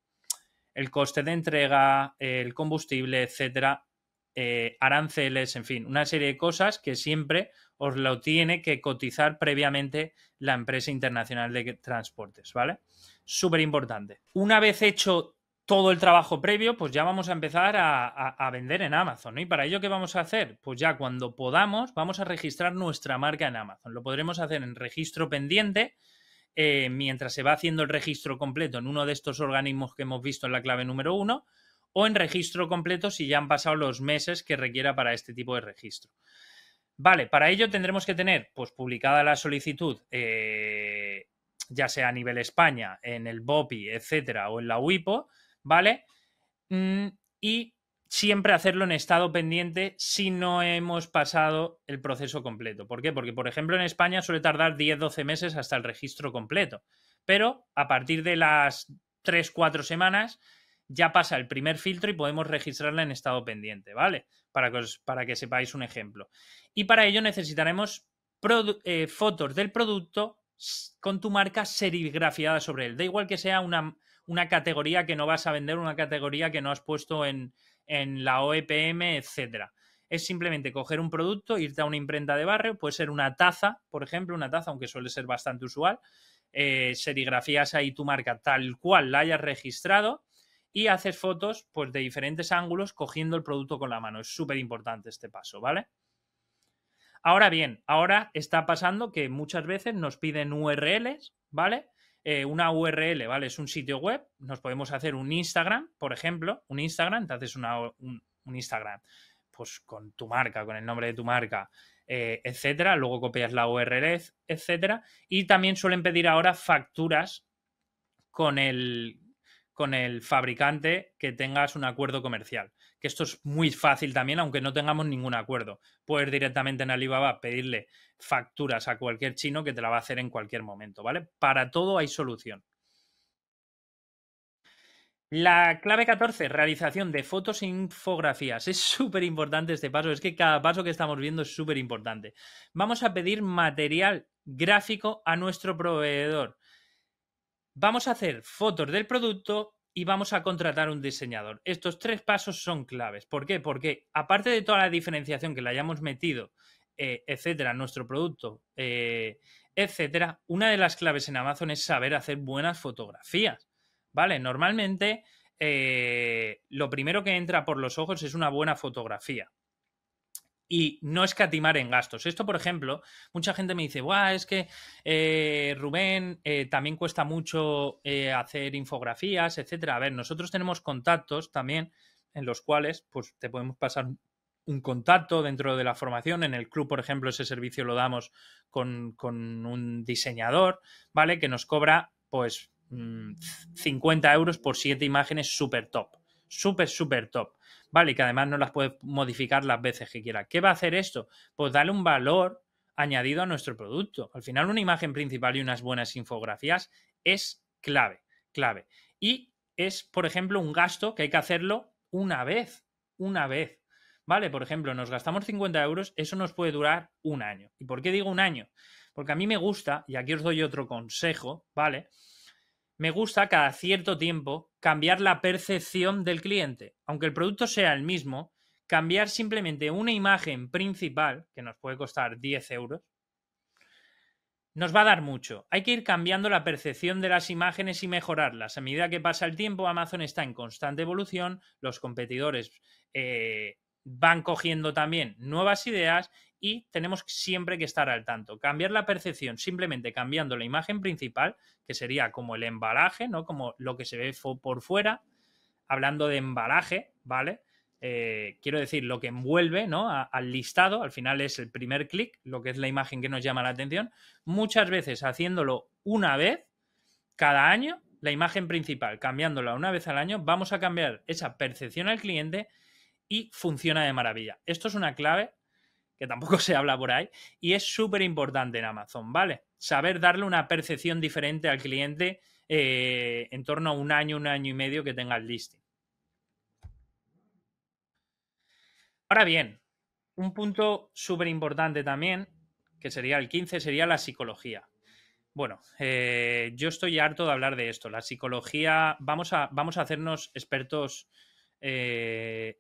el coste de entrega, el combustible, etcétera, eh, aranceles, en fin, una serie de cosas que siempre os lo tiene que cotizar previamente la empresa internacional de transportes, ¿vale? Súper importante. Una vez hecho todo el trabajo previo, pues ya vamos a empezar a, vender en Amazon. ¿Y para ello qué vamos a hacer? Pues ya cuando podamos, vamos a registrar nuestra marca en Amazon. Lo podremos hacer en registro pendiente. Eh, mientras se va haciendo el registro completo en uno de estos organismos que hemos visto en la clave número uno, o en registro completo si ya han pasado los meses que requiera para este tipo de registro. Vale, para ello tendremos que tener pues publicada la solicitud, eh, ya sea a nivel España, en el BOPI, etcétera, o en la WIPO, ¿vale? Mm, y siempre hacerlo en estado pendiente si no hemos pasado el proceso completo. ¿Por qué? Porque, por ejemplo, en España suele tardar 10-12 meses hasta el registro completo. Pero a partir de las 3-4 semanas ya pasa el primer filtro y podemos registrarla en estado pendiente, ¿vale? Para que, para que sepáis un ejemplo. Y para ello necesitaremos eh, fotos del producto con tu marca serigrafiada sobre él. Da igual que sea una, una, categoría que no vas a vender, una categoría que no has puesto en, en la OEPM, etcétera. Es simplemente coger un producto, irte a una imprenta de barrio, puede ser una taza, por ejemplo, una taza, aunque suele ser bastante usual. Eh, serigrafías ahí tu marca tal cual la hayas registrado y haces fotos pues, de diferentes ángulos cogiendo el producto con la mano. Es súper importante este paso, ¿vale? Ahora bien, ahora está pasando que muchas veces nos piden URLs, ¿vale? Eh, una URL, ¿vale? Es un sitio web, nos podemos hacer un Instagram, por ejemplo, un Instagram, te haces un, Instagram, pues con tu marca, con el nombre de tu marca, eh, etcétera, luego copias la URL, etcétera, y también suelen pedir ahora facturas con el, con el fabricante que tengas un acuerdo comercial. Que esto es muy fácil también, aunque no tengamos ningún acuerdo. Puedes directamente en Alibaba pedirle facturas a cualquier chino que te la va a hacer en cualquier momento, ¿vale? Para todo hay solución. La clave 14, realización de fotos e infografías. Es súper importante este paso, es que cada paso que estamos viendo es súper importante. Vamos a pedir material gráfico a nuestro proveedor vamos a hacer fotos del producto y vamos a contratar un diseñador. Estos tres pasos son claves. ¿Por qué? Porque aparte de toda la diferenciación que le hayamos metido, eh, etcétera, nuestro producto, eh, etcétera, una de las claves en Amazon es saber hacer buenas fotografías. ¿Vale? Normalmente eh, lo primero que entra por los ojos es una buena fotografía y no escatimar en gastos. Esto, por ejemplo, mucha gente me dice, Buah, es que eh, Rubén eh, también cuesta mucho eh, hacer infografías, etcétera. A ver, nosotros tenemos contactos también en los cuales pues, te podemos pasar un contacto dentro de la formación. En el club, por ejemplo, ese servicio lo damos con, con un diseñador, ¿vale? Que nos cobra, pues, 50 mm, euros por siete imágenes súper top. Súper, súper top. ¿Vale? Y que además no las puede modificar las veces que quiera. ¿Qué va a hacer esto? Pues darle un valor añadido a nuestro producto. Al final, una imagen principal y unas buenas infografías es clave, clave. Y es, por ejemplo, un gasto que hay que hacerlo una vez, una vez. ¿Vale? Por ejemplo, nos gastamos 50 euros, eso nos puede durar un año. ¿Y por qué digo un año? Porque a mí me gusta, y aquí os doy otro consejo, ¿vale? Me gusta cada cierto tiempo cambiar la percepción del cliente. Aunque el producto sea el mismo, cambiar simplemente una imagen principal, que nos puede costar 10 euros, nos va a dar mucho. Hay que ir cambiando la percepción de las imágenes y mejorarlas. A medida que pasa el tiempo, Amazon está en constante evolución, los competidores eh, van cogiendo también nuevas ideas y tenemos siempre que estar al tanto. Cambiar la percepción simplemente cambiando la imagen principal, que sería como el embalaje, ¿no? Como lo que se ve por fuera. Hablando de embalaje, ¿vale? Eh, quiero decir, lo que envuelve ¿no? al listado, al final es el primer clic, lo que es la imagen que nos llama la atención. Muchas veces haciéndolo una vez cada año, la imagen principal, cambiándola una vez al año, vamos a cambiar esa percepción al cliente y funciona de maravilla. Esto es una clave que tampoco se habla por ahí, y es súper importante en Amazon, ¿vale? Saber darle una percepción diferente al cliente eh, en torno a un año, un año y medio que tenga el listing. Ahora bien, un punto súper importante también, que sería el 15, sería la psicología. Bueno, eh, yo estoy harto de hablar de esto. La psicología, vamos a, vamos a hacernos expertos eh,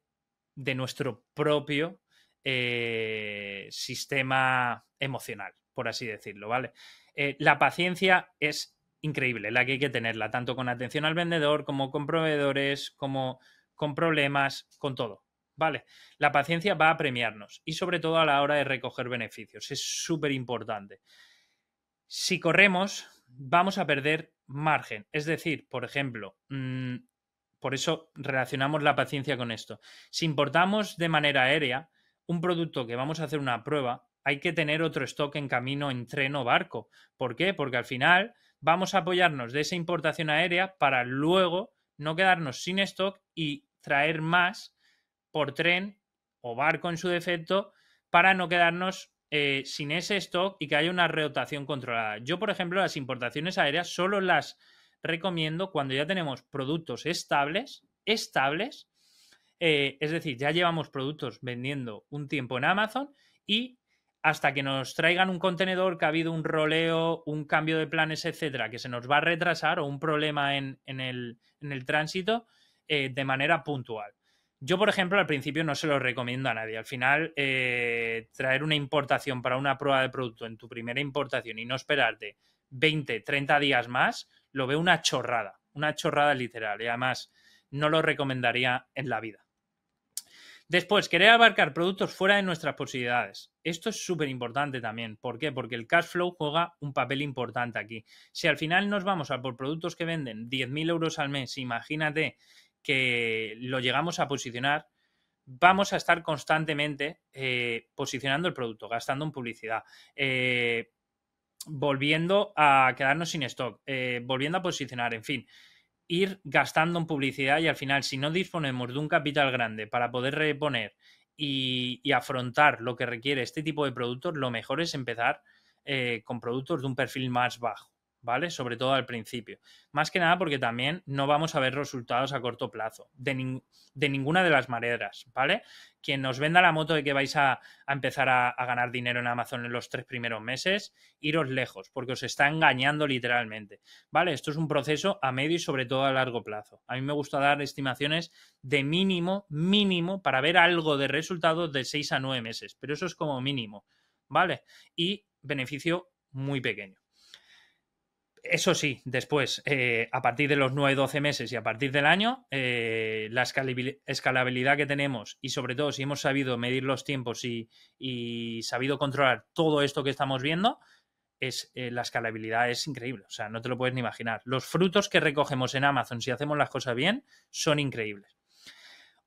de nuestro propio eh, sistema emocional, por así decirlo, ¿vale? Eh, la paciencia es increíble, la que hay que tenerla, tanto con atención al vendedor como con proveedores, como con problemas, con todo, ¿vale? La paciencia va a premiarnos y sobre todo a la hora de recoger beneficios, es súper importante. Si corremos, vamos a perder margen, es decir, por ejemplo, mm, por eso relacionamos la paciencia con esto. Si importamos de manera aérea, un producto que vamos a hacer una prueba, hay que tener otro stock en camino en tren o barco. ¿Por qué? Porque al final vamos a apoyarnos de esa importación aérea para luego no quedarnos sin stock y traer más por tren o barco en su defecto para no quedarnos eh, sin ese stock y que haya una rotación controlada. Yo, por ejemplo, las importaciones aéreas solo las recomiendo cuando ya tenemos productos estables, estables, eh, es decir, ya llevamos productos vendiendo un tiempo en Amazon y hasta que nos traigan un contenedor que ha habido un roleo, un cambio de planes, etcétera, que se nos va a retrasar o un problema en, el, tránsito eh, de manera puntual. Yo, por ejemplo, al principio no se lo recomiendo a nadie. Al final, eh, traer una importación para una prueba de producto en tu primera importación y no esperarte 20, 30 días más, lo veo una chorrada, una chorrada literal. Y además, no lo recomendaría en la vida. Después, querer abarcar productos fuera de nuestras posibilidades. Esto es súper importante también. ¿Por qué? Porque el cash flow juega un papel importante aquí. Si al final nos vamos a por productos que venden 10.000 euros al mes, imagínate que lo llegamos a posicionar, vamos a estar constantemente eh, posicionando el producto, gastando en publicidad, eh, volviendo a quedarnos sin stock, eh, volviendo a posicionar, en fin, ir gastando en publicidad y al final, si no disponemos de un capital grande para poder reponer y, y afrontar lo que requiere este tipo de productos, lo mejor es empezar con productos de un perfil más bajo. ¿Vale? Sobre todo al principio. Más que nada porque también no vamos a ver resultados a corto plazo, de, de ninguna de las maneras, ¿vale? Quien nos venda la moto de que vais a, empezar a, ganar dinero en Amazon en los tres primeros meses, iros lejos, porque os está engañando literalmente, ¿vale? Esto es un proceso a medio y sobre todo a largo plazo. A mí me gusta dar estimaciones de mínimo, mínimo, para ver algo de resultados de seis a nueve meses, pero eso es como mínimo, ¿vale? Y beneficio muy pequeño. Eso sí, después, eh, a partir de los 9-12 meses y a partir del año, eh, la escalabilidad que tenemos y sobre todo si hemos sabido medir los tiempos y, sabido controlar todo esto que estamos viendo, es, eh, la escalabilidad es increíble. O sea, no te lo puedes ni imaginar. Los frutos que recogemos en Amazon si hacemos las cosas bien son increíbles.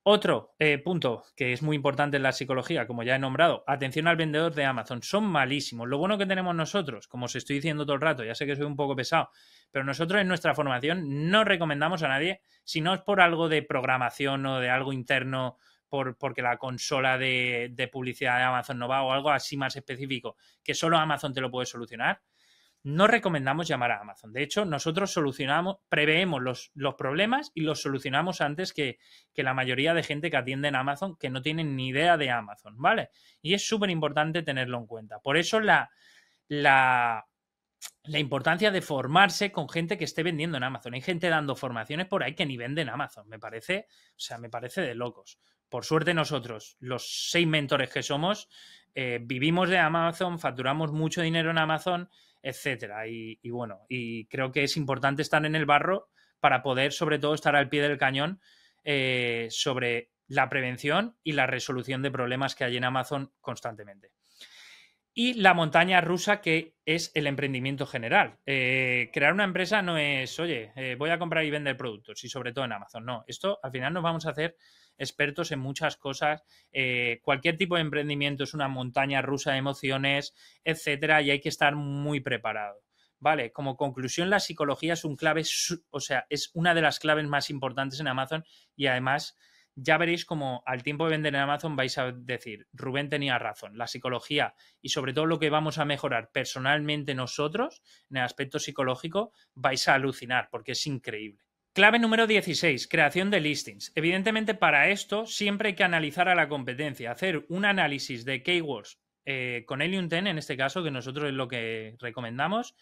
Otro eh, punto que es muy importante en la psicología, como ya he nombrado, atención al vendedor de Amazon. Son malísimos. Lo bueno que tenemos nosotros, como os estoy diciendo todo el rato, ya sé que soy un poco pesado, pero nosotros en nuestra formación no recomendamos a nadie, si no es por algo de programación o de algo interno, por, porque la consola de, de publicidad de Amazon no va o algo así más específico, que solo Amazon te lo puede solucionar no recomendamos llamar a Amazon. De hecho, nosotros solucionamos, preveemos los, problemas y los solucionamos antes que, la mayoría de gente que atiende en Amazon que no tienen ni idea de Amazon, ¿vale? Y es súper importante tenerlo en cuenta. Por eso la, la, la importancia de formarse con gente que esté vendiendo en Amazon. Hay gente dando formaciones por ahí que ni venden en Amazon. Me parece, o sea, me parece de locos. Por suerte nosotros, los seis mentores que somos, eh, vivimos de Amazon, facturamos mucho dinero en Amazon etcétera. Y, bueno, y creo que es importante estar en el barro para poder, sobre todo, estar al pie del cañón eh, sobre la prevención y la resolución de problemas que hay en Amazon constantemente. Y la montaña rusa, que es el emprendimiento general. Eh, crear una empresa no es, oye, eh, voy a comprar y vender productos, y sobre todo en Amazon. No, esto al final nos vamos a hacer expertos en muchas cosas. Eh, cualquier tipo de emprendimiento es una montaña rusa de emociones, etcétera, y hay que estar muy preparado. Vale, como conclusión, la psicología es un clave, o sea, es una de las claves más importantes en Amazon y además ya veréis como al tiempo de vender en Amazon vais a decir, Rubén tenía razón, la psicología y sobre todo lo que vamos a mejorar personalmente nosotros en el aspecto psicológico, vais a alucinar porque es increíble. Clave número 16, creación de listings. Evidentemente para esto siempre hay que analizar a la competencia, hacer un análisis de keywords eh, con Helium 10 en este caso, que nosotros es lo que recomendamos.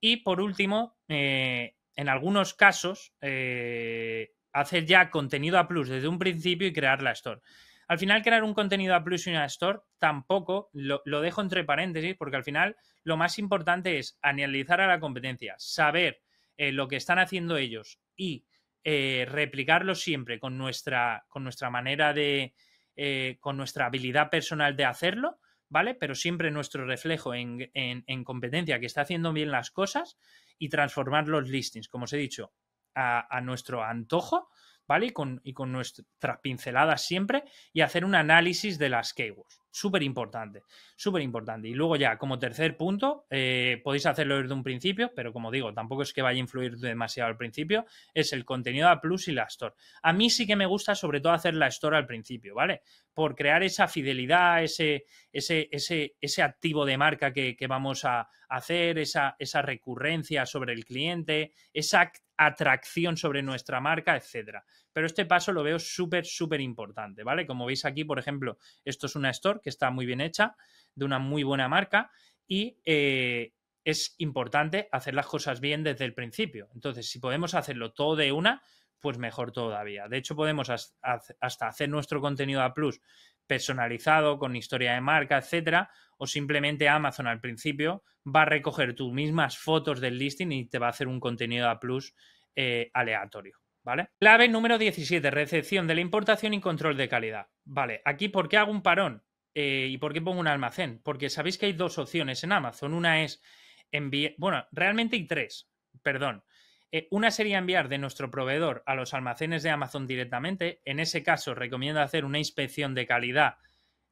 Y por último, eh, en algunos casos, eh, hacer ya contenido a plus desde un principio y crear la store. Al final, crear un contenido a plus y una store tampoco lo, lo dejo entre paréntesis, porque al final lo más importante es analizar a la competencia, saber lo que están haciendo ellos y eh, replicarlo siempre con nuestra, con nuestra manera de, eh, con nuestra habilidad personal de hacerlo, ¿vale? Pero siempre nuestro reflejo en, competencia que está haciendo bien las cosas y transformar los listings, como os he dicho, a nuestro antojo ¿vale? Y con, y con nuestras pinceladas siempre y hacer un análisis de las keywords. Súper importante, súper importante. Y luego ya, como tercer punto, eh, podéis hacerlo desde un principio, pero como digo, tampoco es que vaya a influir demasiado al principio, es el contenido a plus y la store. A mí sí que me gusta sobre todo hacer la store al principio, ¿vale? Por crear esa fidelidad, ese, ese, ese, ese activo de marca que, que vamos a hacer, esa, esa recurrencia sobre el cliente, esa atracción sobre nuestra marca, etcétera. Pero este paso lo veo súper, súper importante, ¿vale? Como veis aquí, por ejemplo, esto es una store que está muy bien hecha, de una muy buena marca y eh, es importante hacer las cosas bien desde el principio. Entonces, si podemos hacerlo todo de una, pues mejor todavía. De hecho, podemos hasta hacer nuestro contenido a plus personalizado, con historia de marca, etcétera, o simplemente Amazon al principio va a recoger tus mismas fotos del listing y te va a hacer un contenido a plus eh, aleatorio. ¿vale? Clave número 17, recepción de la importación y control de calidad. Vale, aquí ¿por qué hago un parón? Eh, ¿Y por qué pongo un almacén? Porque sabéis que hay dos opciones en Amazon. Una es enviar, bueno, realmente hay tres, perdón. Eh, una sería enviar de nuestro proveedor a los almacenes de Amazon directamente. En ese caso, recomiendo hacer una inspección de calidad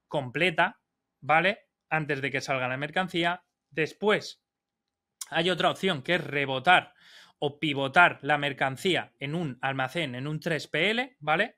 completa, ¿vale? Antes de que salga la mercancía. Después, hay otra opción que es rebotar o pivotar la mercancía en un almacén, en un 3PL, ¿vale?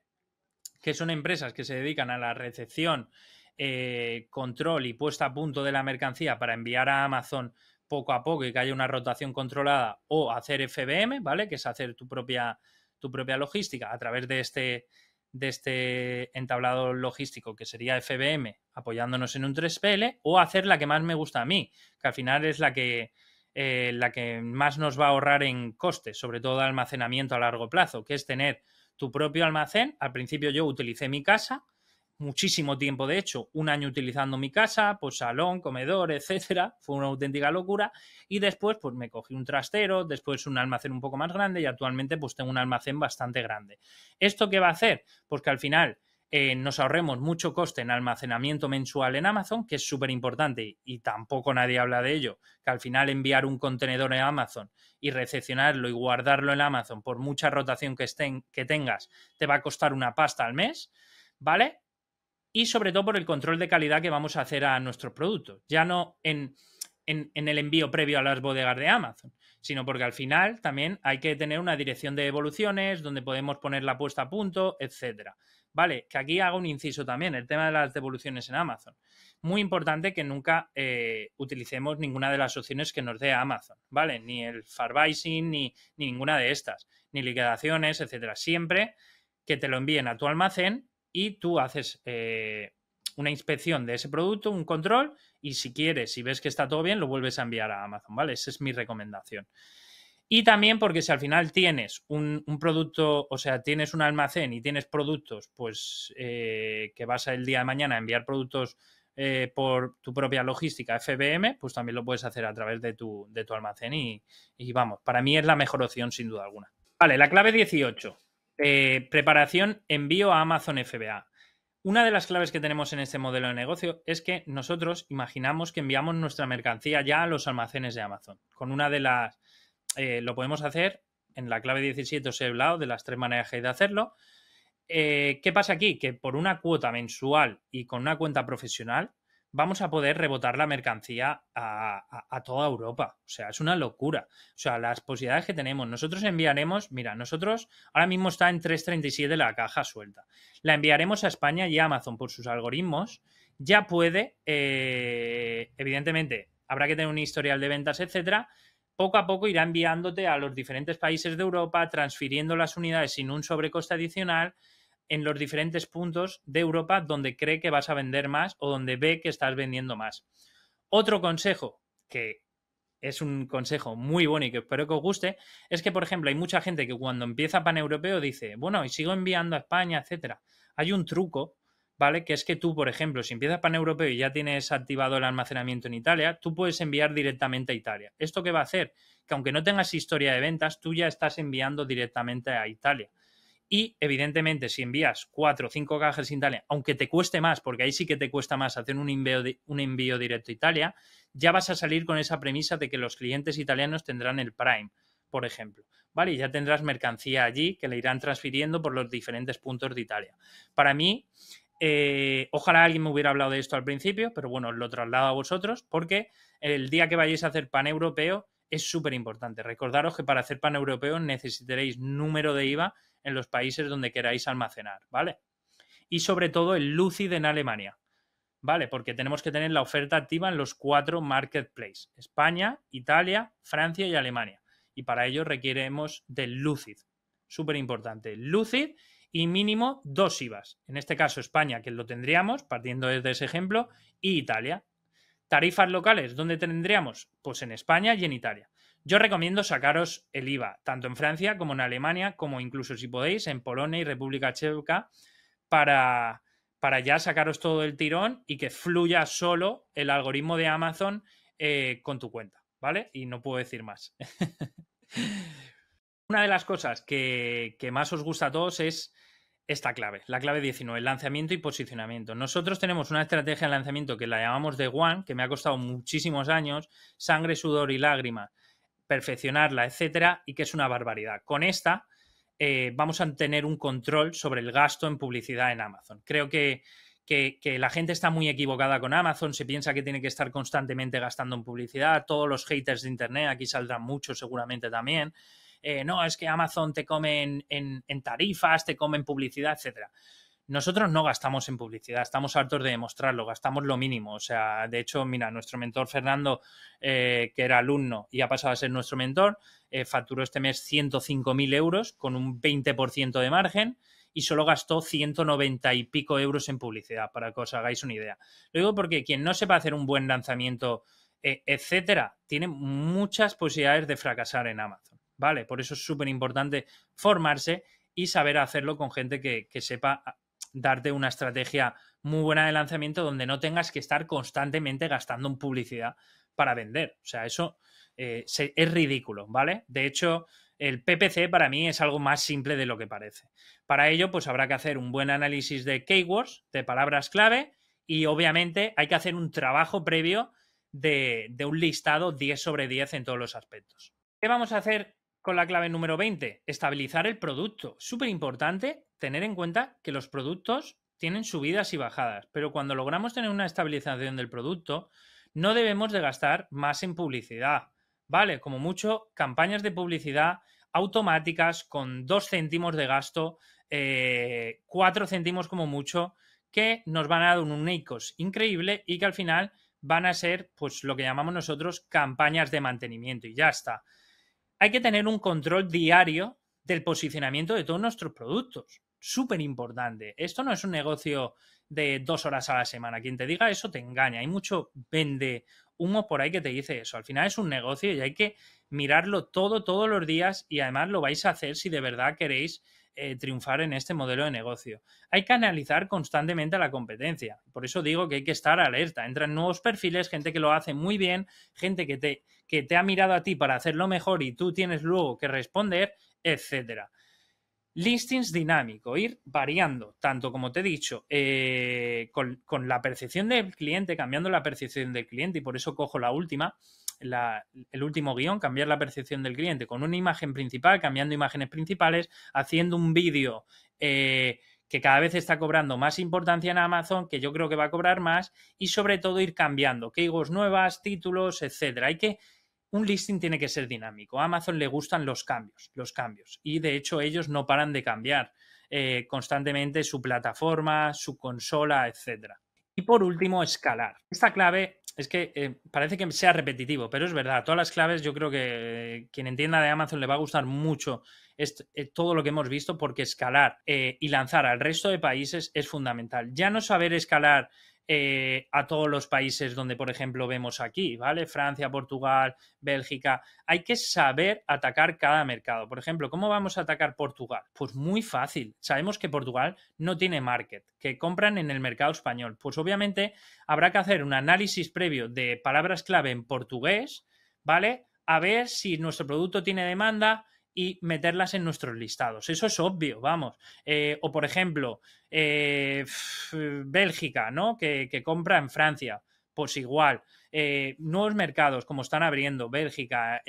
Que son empresas que se dedican a la recepción, eh, control y puesta a punto de la mercancía para enviar a Amazon poco a poco y que haya una rotación controlada o hacer FBM, ¿vale? Que es hacer tu propia, tu propia logística a través de este, de este entablado logístico que sería FBM apoyándonos en un 3PL o hacer la que más me gusta a mí, que al final es la que eh, la que más nos va a ahorrar en costes, sobre todo almacenamiento a largo plazo, que es tener tu propio almacén. Al principio yo utilicé mi casa, muchísimo tiempo de hecho, un año utilizando mi casa, pues salón, comedor, etcétera, fue una auténtica locura y después pues me cogí un trastero, después un almacén un poco más grande y actualmente pues tengo un almacén bastante grande. ¿Esto qué va a hacer? Pues que al final eh, nos ahorremos mucho coste en almacenamiento mensual en Amazon, que es súper importante y tampoco nadie habla de ello, que al final enviar un contenedor en Amazon y recepcionarlo y guardarlo en Amazon por mucha rotación que, estén, que tengas, te va a costar una pasta al mes, ¿vale? Y sobre todo por el control de calidad que vamos a hacer a nuestros productos, ya no en, en, en el envío previo a las bodegas de Amazon, sino porque al final también hay que tener una dirección de evoluciones donde podemos poner la puesta a punto, etcétera. Vale, que aquí hago un inciso también, el tema de las devoluciones en Amazon. Muy importante que nunca eh, utilicemos ninguna de las opciones que nos dé Amazon, ¿vale? Ni el Farbising, ni, ni ninguna de estas, ni liquidaciones, etcétera. Siempre que te lo envíen a tu almacén y tú haces eh, una inspección de ese producto, un control, y si quieres, si ves que está todo bien, lo vuelves a enviar a Amazon, ¿vale? Esa es mi recomendación. Y también porque si al final tienes un, producto, o sea, tienes un almacén y tienes productos, pues eh, que vas el día de mañana a enviar productos eh, por tu propia logística FBM, pues también lo puedes hacer a través de tu, de tu almacén y, vamos, para mí es la mejor opción sin duda alguna. Vale, la clave 18. Eh, preparación, envío a Amazon FBA. Una de las claves que tenemos en este modelo de negocio es que nosotros imaginamos que enviamos nuestra mercancía ya a los almacenes de Amazon, con una de las eh, lo podemos hacer en la clave 17 os he hablado de las tres maneras que hay de hacerlo. Eh, ¿Qué pasa aquí? Que por una cuota mensual y con una cuenta profesional vamos a poder rebotar la mercancía a, toda Europa. O sea, es una locura. O sea, las posibilidades que tenemos. Nosotros enviaremos, mira, nosotros ahora mismo está en 3.37 la caja suelta. La enviaremos a España y Amazon por sus algoritmos ya puede, eh, evidentemente, habrá que tener un historial de ventas, etcétera, poco a poco irá enviándote a los diferentes países de Europa, transfiriendo las unidades sin un sobrecoste adicional en los diferentes puntos de Europa donde cree que vas a vender más o donde ve que estás vendiendo más. Otro consejo que es un consejo muy bueno y que espero que os guste, es que, por ejemplo, hay mucha gente que cuando empieza pan europeo dice, bueno, y sigo enviando a España, etcétera. Hay un truco ¿vale? Que es que tú, por ejemplo, si empiezas pan-europeo y ya tienes activado el almacenamiento en Italia, tú puedes enviar directamente a Italia. ¿Esto qué va a hacer? Que aunque no tengas historia de ventas, tú ya estás enviando directamente a Italia. Y evidentemente, si envías cuatro o cinco cajas en Italia, aunque te cueste más, porque ahí sí que te cuesta más hacer un envío, un envío directo a Italia, ya vas a salir con esa premisa de que los clientes italianos tendrán el Prime, por ejemplo. ¿Vale? Y ya tendrás mercancía allí que le irán transfiriendo por los diferentes puntos de Italia. Para mí, eh, ojalá alguien me hubiera hablado de esto al principio, pero bueno, lo traslado a vosotros porque el día que vayáis a hacer pan europeo es súper importante. Recordaros que para hacer pan europeo necesitaréis número de IVA en los países donde queráis almacenar, ¿vale? Y sobre todo el Lucid en Alemania, ¿vale? Porque tenemos que tener la oferta activa en los cuatro marketplaces, España, Italia, Francia y Alemania. Y para ello requeremos del Lucid, súper importante. Lucid y mínimo dos IVAs. En este caso España, que lo tendríamos, partiendo desde ese ejemplo, y Italia. Tarifas locales, ¿dónde tendríamos? Pues en España y en Italia. Yo recomiendo sacaros el IVA, tanto en Francia como en Alemania, como incluso si podéis en Polonia y República Checa, para, para ya sacaros todo el tirón y que fluya solo el algoritmo de Amazon eh, con tu cuenta, ¿vale? Y no puedo decir más. Una de las cosas que, más os gusta a todos es esta clave, la clave 19, lanzamiento y posicionamiento. Nosotros tenemos una estrategia de lanzamiento que la llamamos de One, que me ha costado muchísimos años, sangre, sudor y lágrimas, perfeccionarla, etcétera, y que es una barbaridad. Con esta eh, vamos a tener un control sobre el gasto en publicidad en Amazon. Creo que, que, la gente está muy equivocada con Amazon, se piensa que tiene que estar constantemente gastando en publicidad, todos los haters de Internet, aquí saldrán muchos seguramente también. Eh, no, es que Amazon te come en, tarifas, te come en publicidad, etcétera. Nosotros no gastamos en publicidad, estamos hartos de demostrarlo, gastamos lo mínimo. O sea, de hecho, mira, nuestro mentor Fernando, eh, que era alumno y ha pasado a ser nuestro mentor, eh, facturó este mes 105.000 euros con un 20% de margen y solo gastó 190 y pico euros en publicidad, para que os hagáis una idea. Lo digo porque quien no sepa hacer un buen lanzamiento, etcétera, tiene muchas posibilidades de fracasar en Amazon. ¿Vale? Por eso es súper importante formarse y saber hacerlo con gente que, sepa ah, darte una estrategia muy buena de lanzamiento donde no tengas que estar constantemente gastando en publicidad para vender. O sea, eso eh, es ridículo, ¿vale? De hecho, el PPC para mí es algo más simple de lo que parece. Para ello, pues habrá que hacer un buen análisis de keywords, de palabras clave, y obviamente hay que hacer un trabajo previo de, de un listado 10 sobre 10 en todos los aspectos. ¿Qué vamos a hacer con la clave número 20, estabilizar el producto. Súper importante tener en cuenta que los productos tienen subidas y bajadas, pero cuando logramos tener una estabilización del producto, no debemos de gastar más en publicidad. ¿Vale? Como mucho, campañas de publicidad automáticas con 2 céntimos de gasto, eh, 4 céntimos como mucho, que nos van a dar un UNICOS increíble y que al final van a ser, pues lo que llamamos nosotros, campañas de mantenimiento y ya está hay que tener un control diario del posicionamiento de todos nuestros productos. Súper importante. Esto no es un negocio de dos horas a la semana. Quien te diga eso te engaña. Hay mucho vende humo por ahí que te dice eso. Al final es un negocio y hay que mirarlo todo, todos los días y además lo vais a hacer si de verdad queréis eh, triunfar en este modelo de negocio. Hay que analizar constantemente la competencia. Por eso digo que hay que estar alerta. Entran nuevos perfiles, gente que lo hace muy bien, gente que te, que te ha mirado a ti para hacerlo mejor y tú tienes luego que responder, etcétera. Listings dinámico, ir variando, tanto como te he dicho, eh, con, con, la percepción del cliente, cambiando la percepción del cliente, y por eso cojo la última, el último guion, cambiar la percepción del cliente con una imagen principal, cambiando imágenes principales, haciendo un vídeo eh, que cada vez está cobrando más importancia en Amazon, que yo creo que va a cobrar más, y sobre todo ir cambiando keywords nuevas, títulos, etcétera. Hay que un listing tiene que ser dinámico. A Amazon le gustan los cambios, los cambios. Y de hecho ellos no paran de cambiar eh, constantemente su plataforma, su consola, etcétera. Y por último, escalar. Esta clave es que eh, parece que sea repetitivo, pero es verdad. Todas las claves, yo creo que quien entienda de Amazon le va a gustar mucho eh, todo lo que hemos visto, porque escalar eh, y lanzar al resto de países es fundamental. Ya no saber escalar eh, a todos los países donde, por ejemplo, vemos aquí, ¿vale? Francia, Portugal, Bélgica. Hay que saber atacar cada mercado. Por ejemplo, ¿cómo vamos a atacar Portugal? Pues muy fácil. Sabemos que Portugal no tiene market, que compran en el mercado español. Pues obviamente habrá que hacer un análisis previo de palabras clave en portugués, ¿vale? A ver si nuestro producto tiene demanda, y meterlas en nuestros listados. Eso es obvio, vamos. Eh, o por ejemplo, eh, Bélgica, ¿no? Que, compra en Francia. Pues igual. Eh, nuevos mercados, como están abriendo, Bélgica,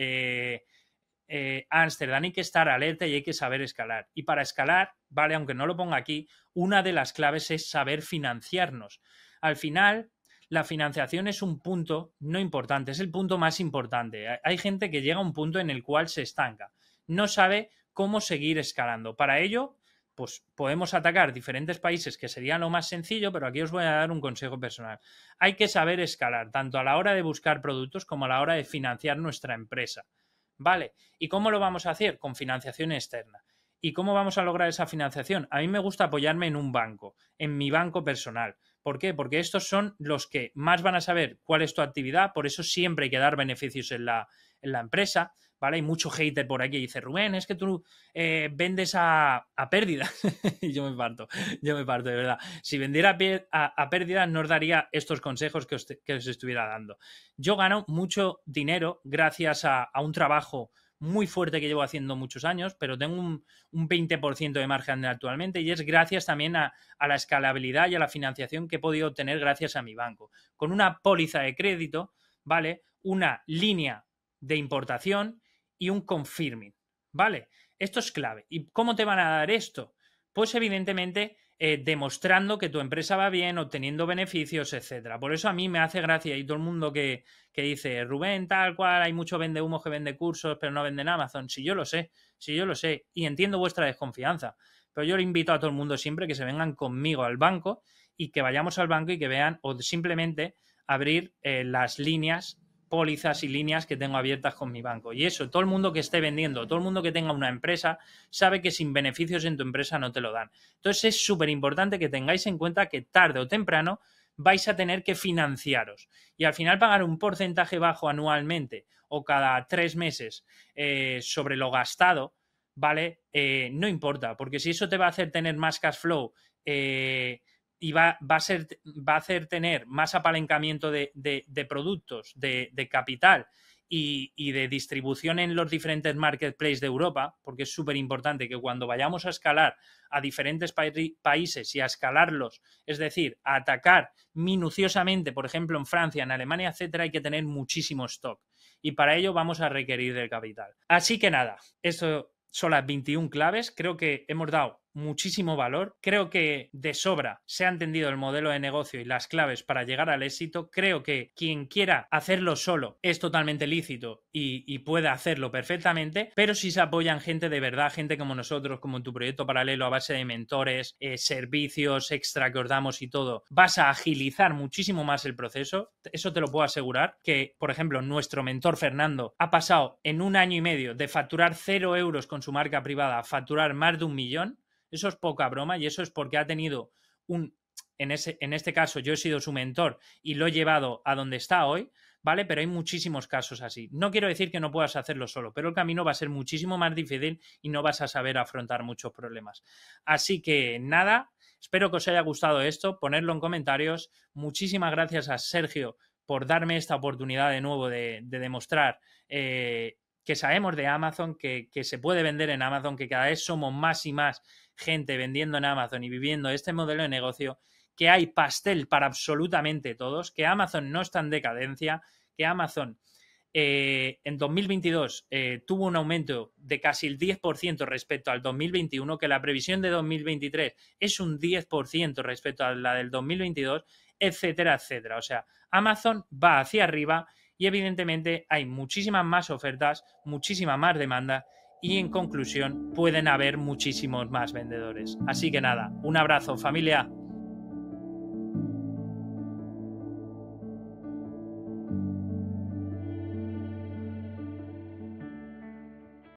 Ámsterdam, hay que estar alerta y hay que saber escalar. Y para escalar, vale, aunque no lo ponga aquí, una de las claves es saber financiarnos. Al final, la financiación es un punto no importante, es el punto más importante. Hay gente que llega a un punto en el cual se estanca no sabe cómo seguir escalando. Para ello, pues podemos atacar diferentes países, que sería lo más sencillo, pero aquí os voy a dar un consejo personal. Hay que saber escalar, tanto a la hora de buscar productos como a la hora de financiar nuestra empresa. ¿Vale? ¿Y cómo lo vamos a hacer? Con financiación externa. ¿Y cómo vamos a lograr esa financiación? A mí me gusta apoyarme en un banco, en mi banco personal. ¿Por qué? Porque estos son los que más van a saber cuál es tu actividad, por eso siempre hay que dar beneficios en la, en la empresa. ¿Vale? Hay mucho hater por aquí dice, Rubén, es que tú eh, vendes a, a pérdida. y yo me parto, yo me parto, de verdad. Si vendiera a, a, pérdida, no os daría estos consejos que os, que os, estuviera dando. Yo gano mucho dinero gracias a, a un trabajo muy fuerte que llevo haciendo muchos años, pero tengo un, 20% de margen actualmente y es gracias también a, a, la escalabilidad y a la financiación que he podido obtener gracias a mi banco. Con una póliza de crédito, ¿vale? Una línea de importación y un confirming, ¿vale? Esto es clave. ¿Y cómo te van a dar esto? Pues evidentemente eh, demostrando que tu empresa va bien, obteniendo beneficios, etcétera. Por eso a mí me hace gracia y todo el mundo que, que dice, Rubén, tal cual, hay mucho vende humo que vende cursos, pero no vende en Amazon. Si yo lo sé, si yo lo sé, y entiendo vuestra desconfianza. Pero yo le invito a todo el mundo siempre que se vengan conmigo al banco y que vayamos al banco y que vean o simplemente abrir eh, las líneas pólizas y líneas que tengo abiertas con mi banco. Y eso, todo el mundo que esté vendiendo, todo el mundo que tenga una empresa, sabe que sin beneficios en tu empresa no te lo dan. Entonces es súper importante que tengáis en cuenta que tarde o temprano vais a tener que financiaros. Y al final pagar un porcentaje bajo anualmente o cada tres meses eh, sobre lo gastado, ¿vale? Eh, no importa, porque si eso te va a hacer tener más cash flow, eh, y va, a ser, va a hacer tener más apalancamiento de, productos, de, capital y, de distribución en los diferentes marketplaces de Europa, porque es súper importante que cuando vayamos a escalar a diferentes países y a escalarlos, es decir, a atacar minuciosamente, por ejemplo, en Francia, en Alemania, etcétera, hay que tener muchísimo stock. Y para ello vamos a requerir del capital. Así que nada, esto son las 21 claves. Creo que hemos dado muchísimo valor. Creo que de sobra se ha entendido el modelo de negocio y las claves para llegar al éxito. Creo que quien quiera hacerlo solo es totalmente lícito y, puede hacerlo perfectamente, pero si se apoyan gente de verdad, gente como nosotros, como en tu proyecto paralelo a base de mentores, eh, servicios extra que os damos y todo, vas a agilizar muchísimo más el proceso. Eso te lo puedo asegurar, que por ejemplo nuestro mentor Fernando ha pasado en un año y medio de facturar cero euros con su marca privada a facturar más de un millón eso es poca broma y eso es porque ha tenido un, en, ese, en este caso yo he sido su mentor y lo he llevado a donde está hoy, ¿vale? Pero hay muchísimos casos así. No quiero decir que no puedas hacerlo solo, pero el camino va a ser muchísimo más difícil y no vas a saber afrontar muchos problemas. Así que nada, espero que os haya gustado esto, ponerlo en comentarios. Muchísimas gracias a Sergio por darme esta oportunidad de nuevo de, demostrar eh, que sabemos de Amazon, que, que, se puede vender en Amazon, que cada vez somos más y más gente vendiendo en Amazon y viviendo este modelo de negocio, que hay pastel para absolutamente todos, que Amazon no está en decadencia, que Amazon eh, en 2022 eh, tuvo un aumento de casi el 10% respecto al 2021, que la previsión de 2023 es un 10% respecto a la del 2022, etcétera, etcétera. O sea, Amazon va hacia arriba y evidentemente hay muchísimas más ofertas, muchísima más demanda y en conclusión pueden haber muchísimos más vendedores. Así que nada, un abrazo familia.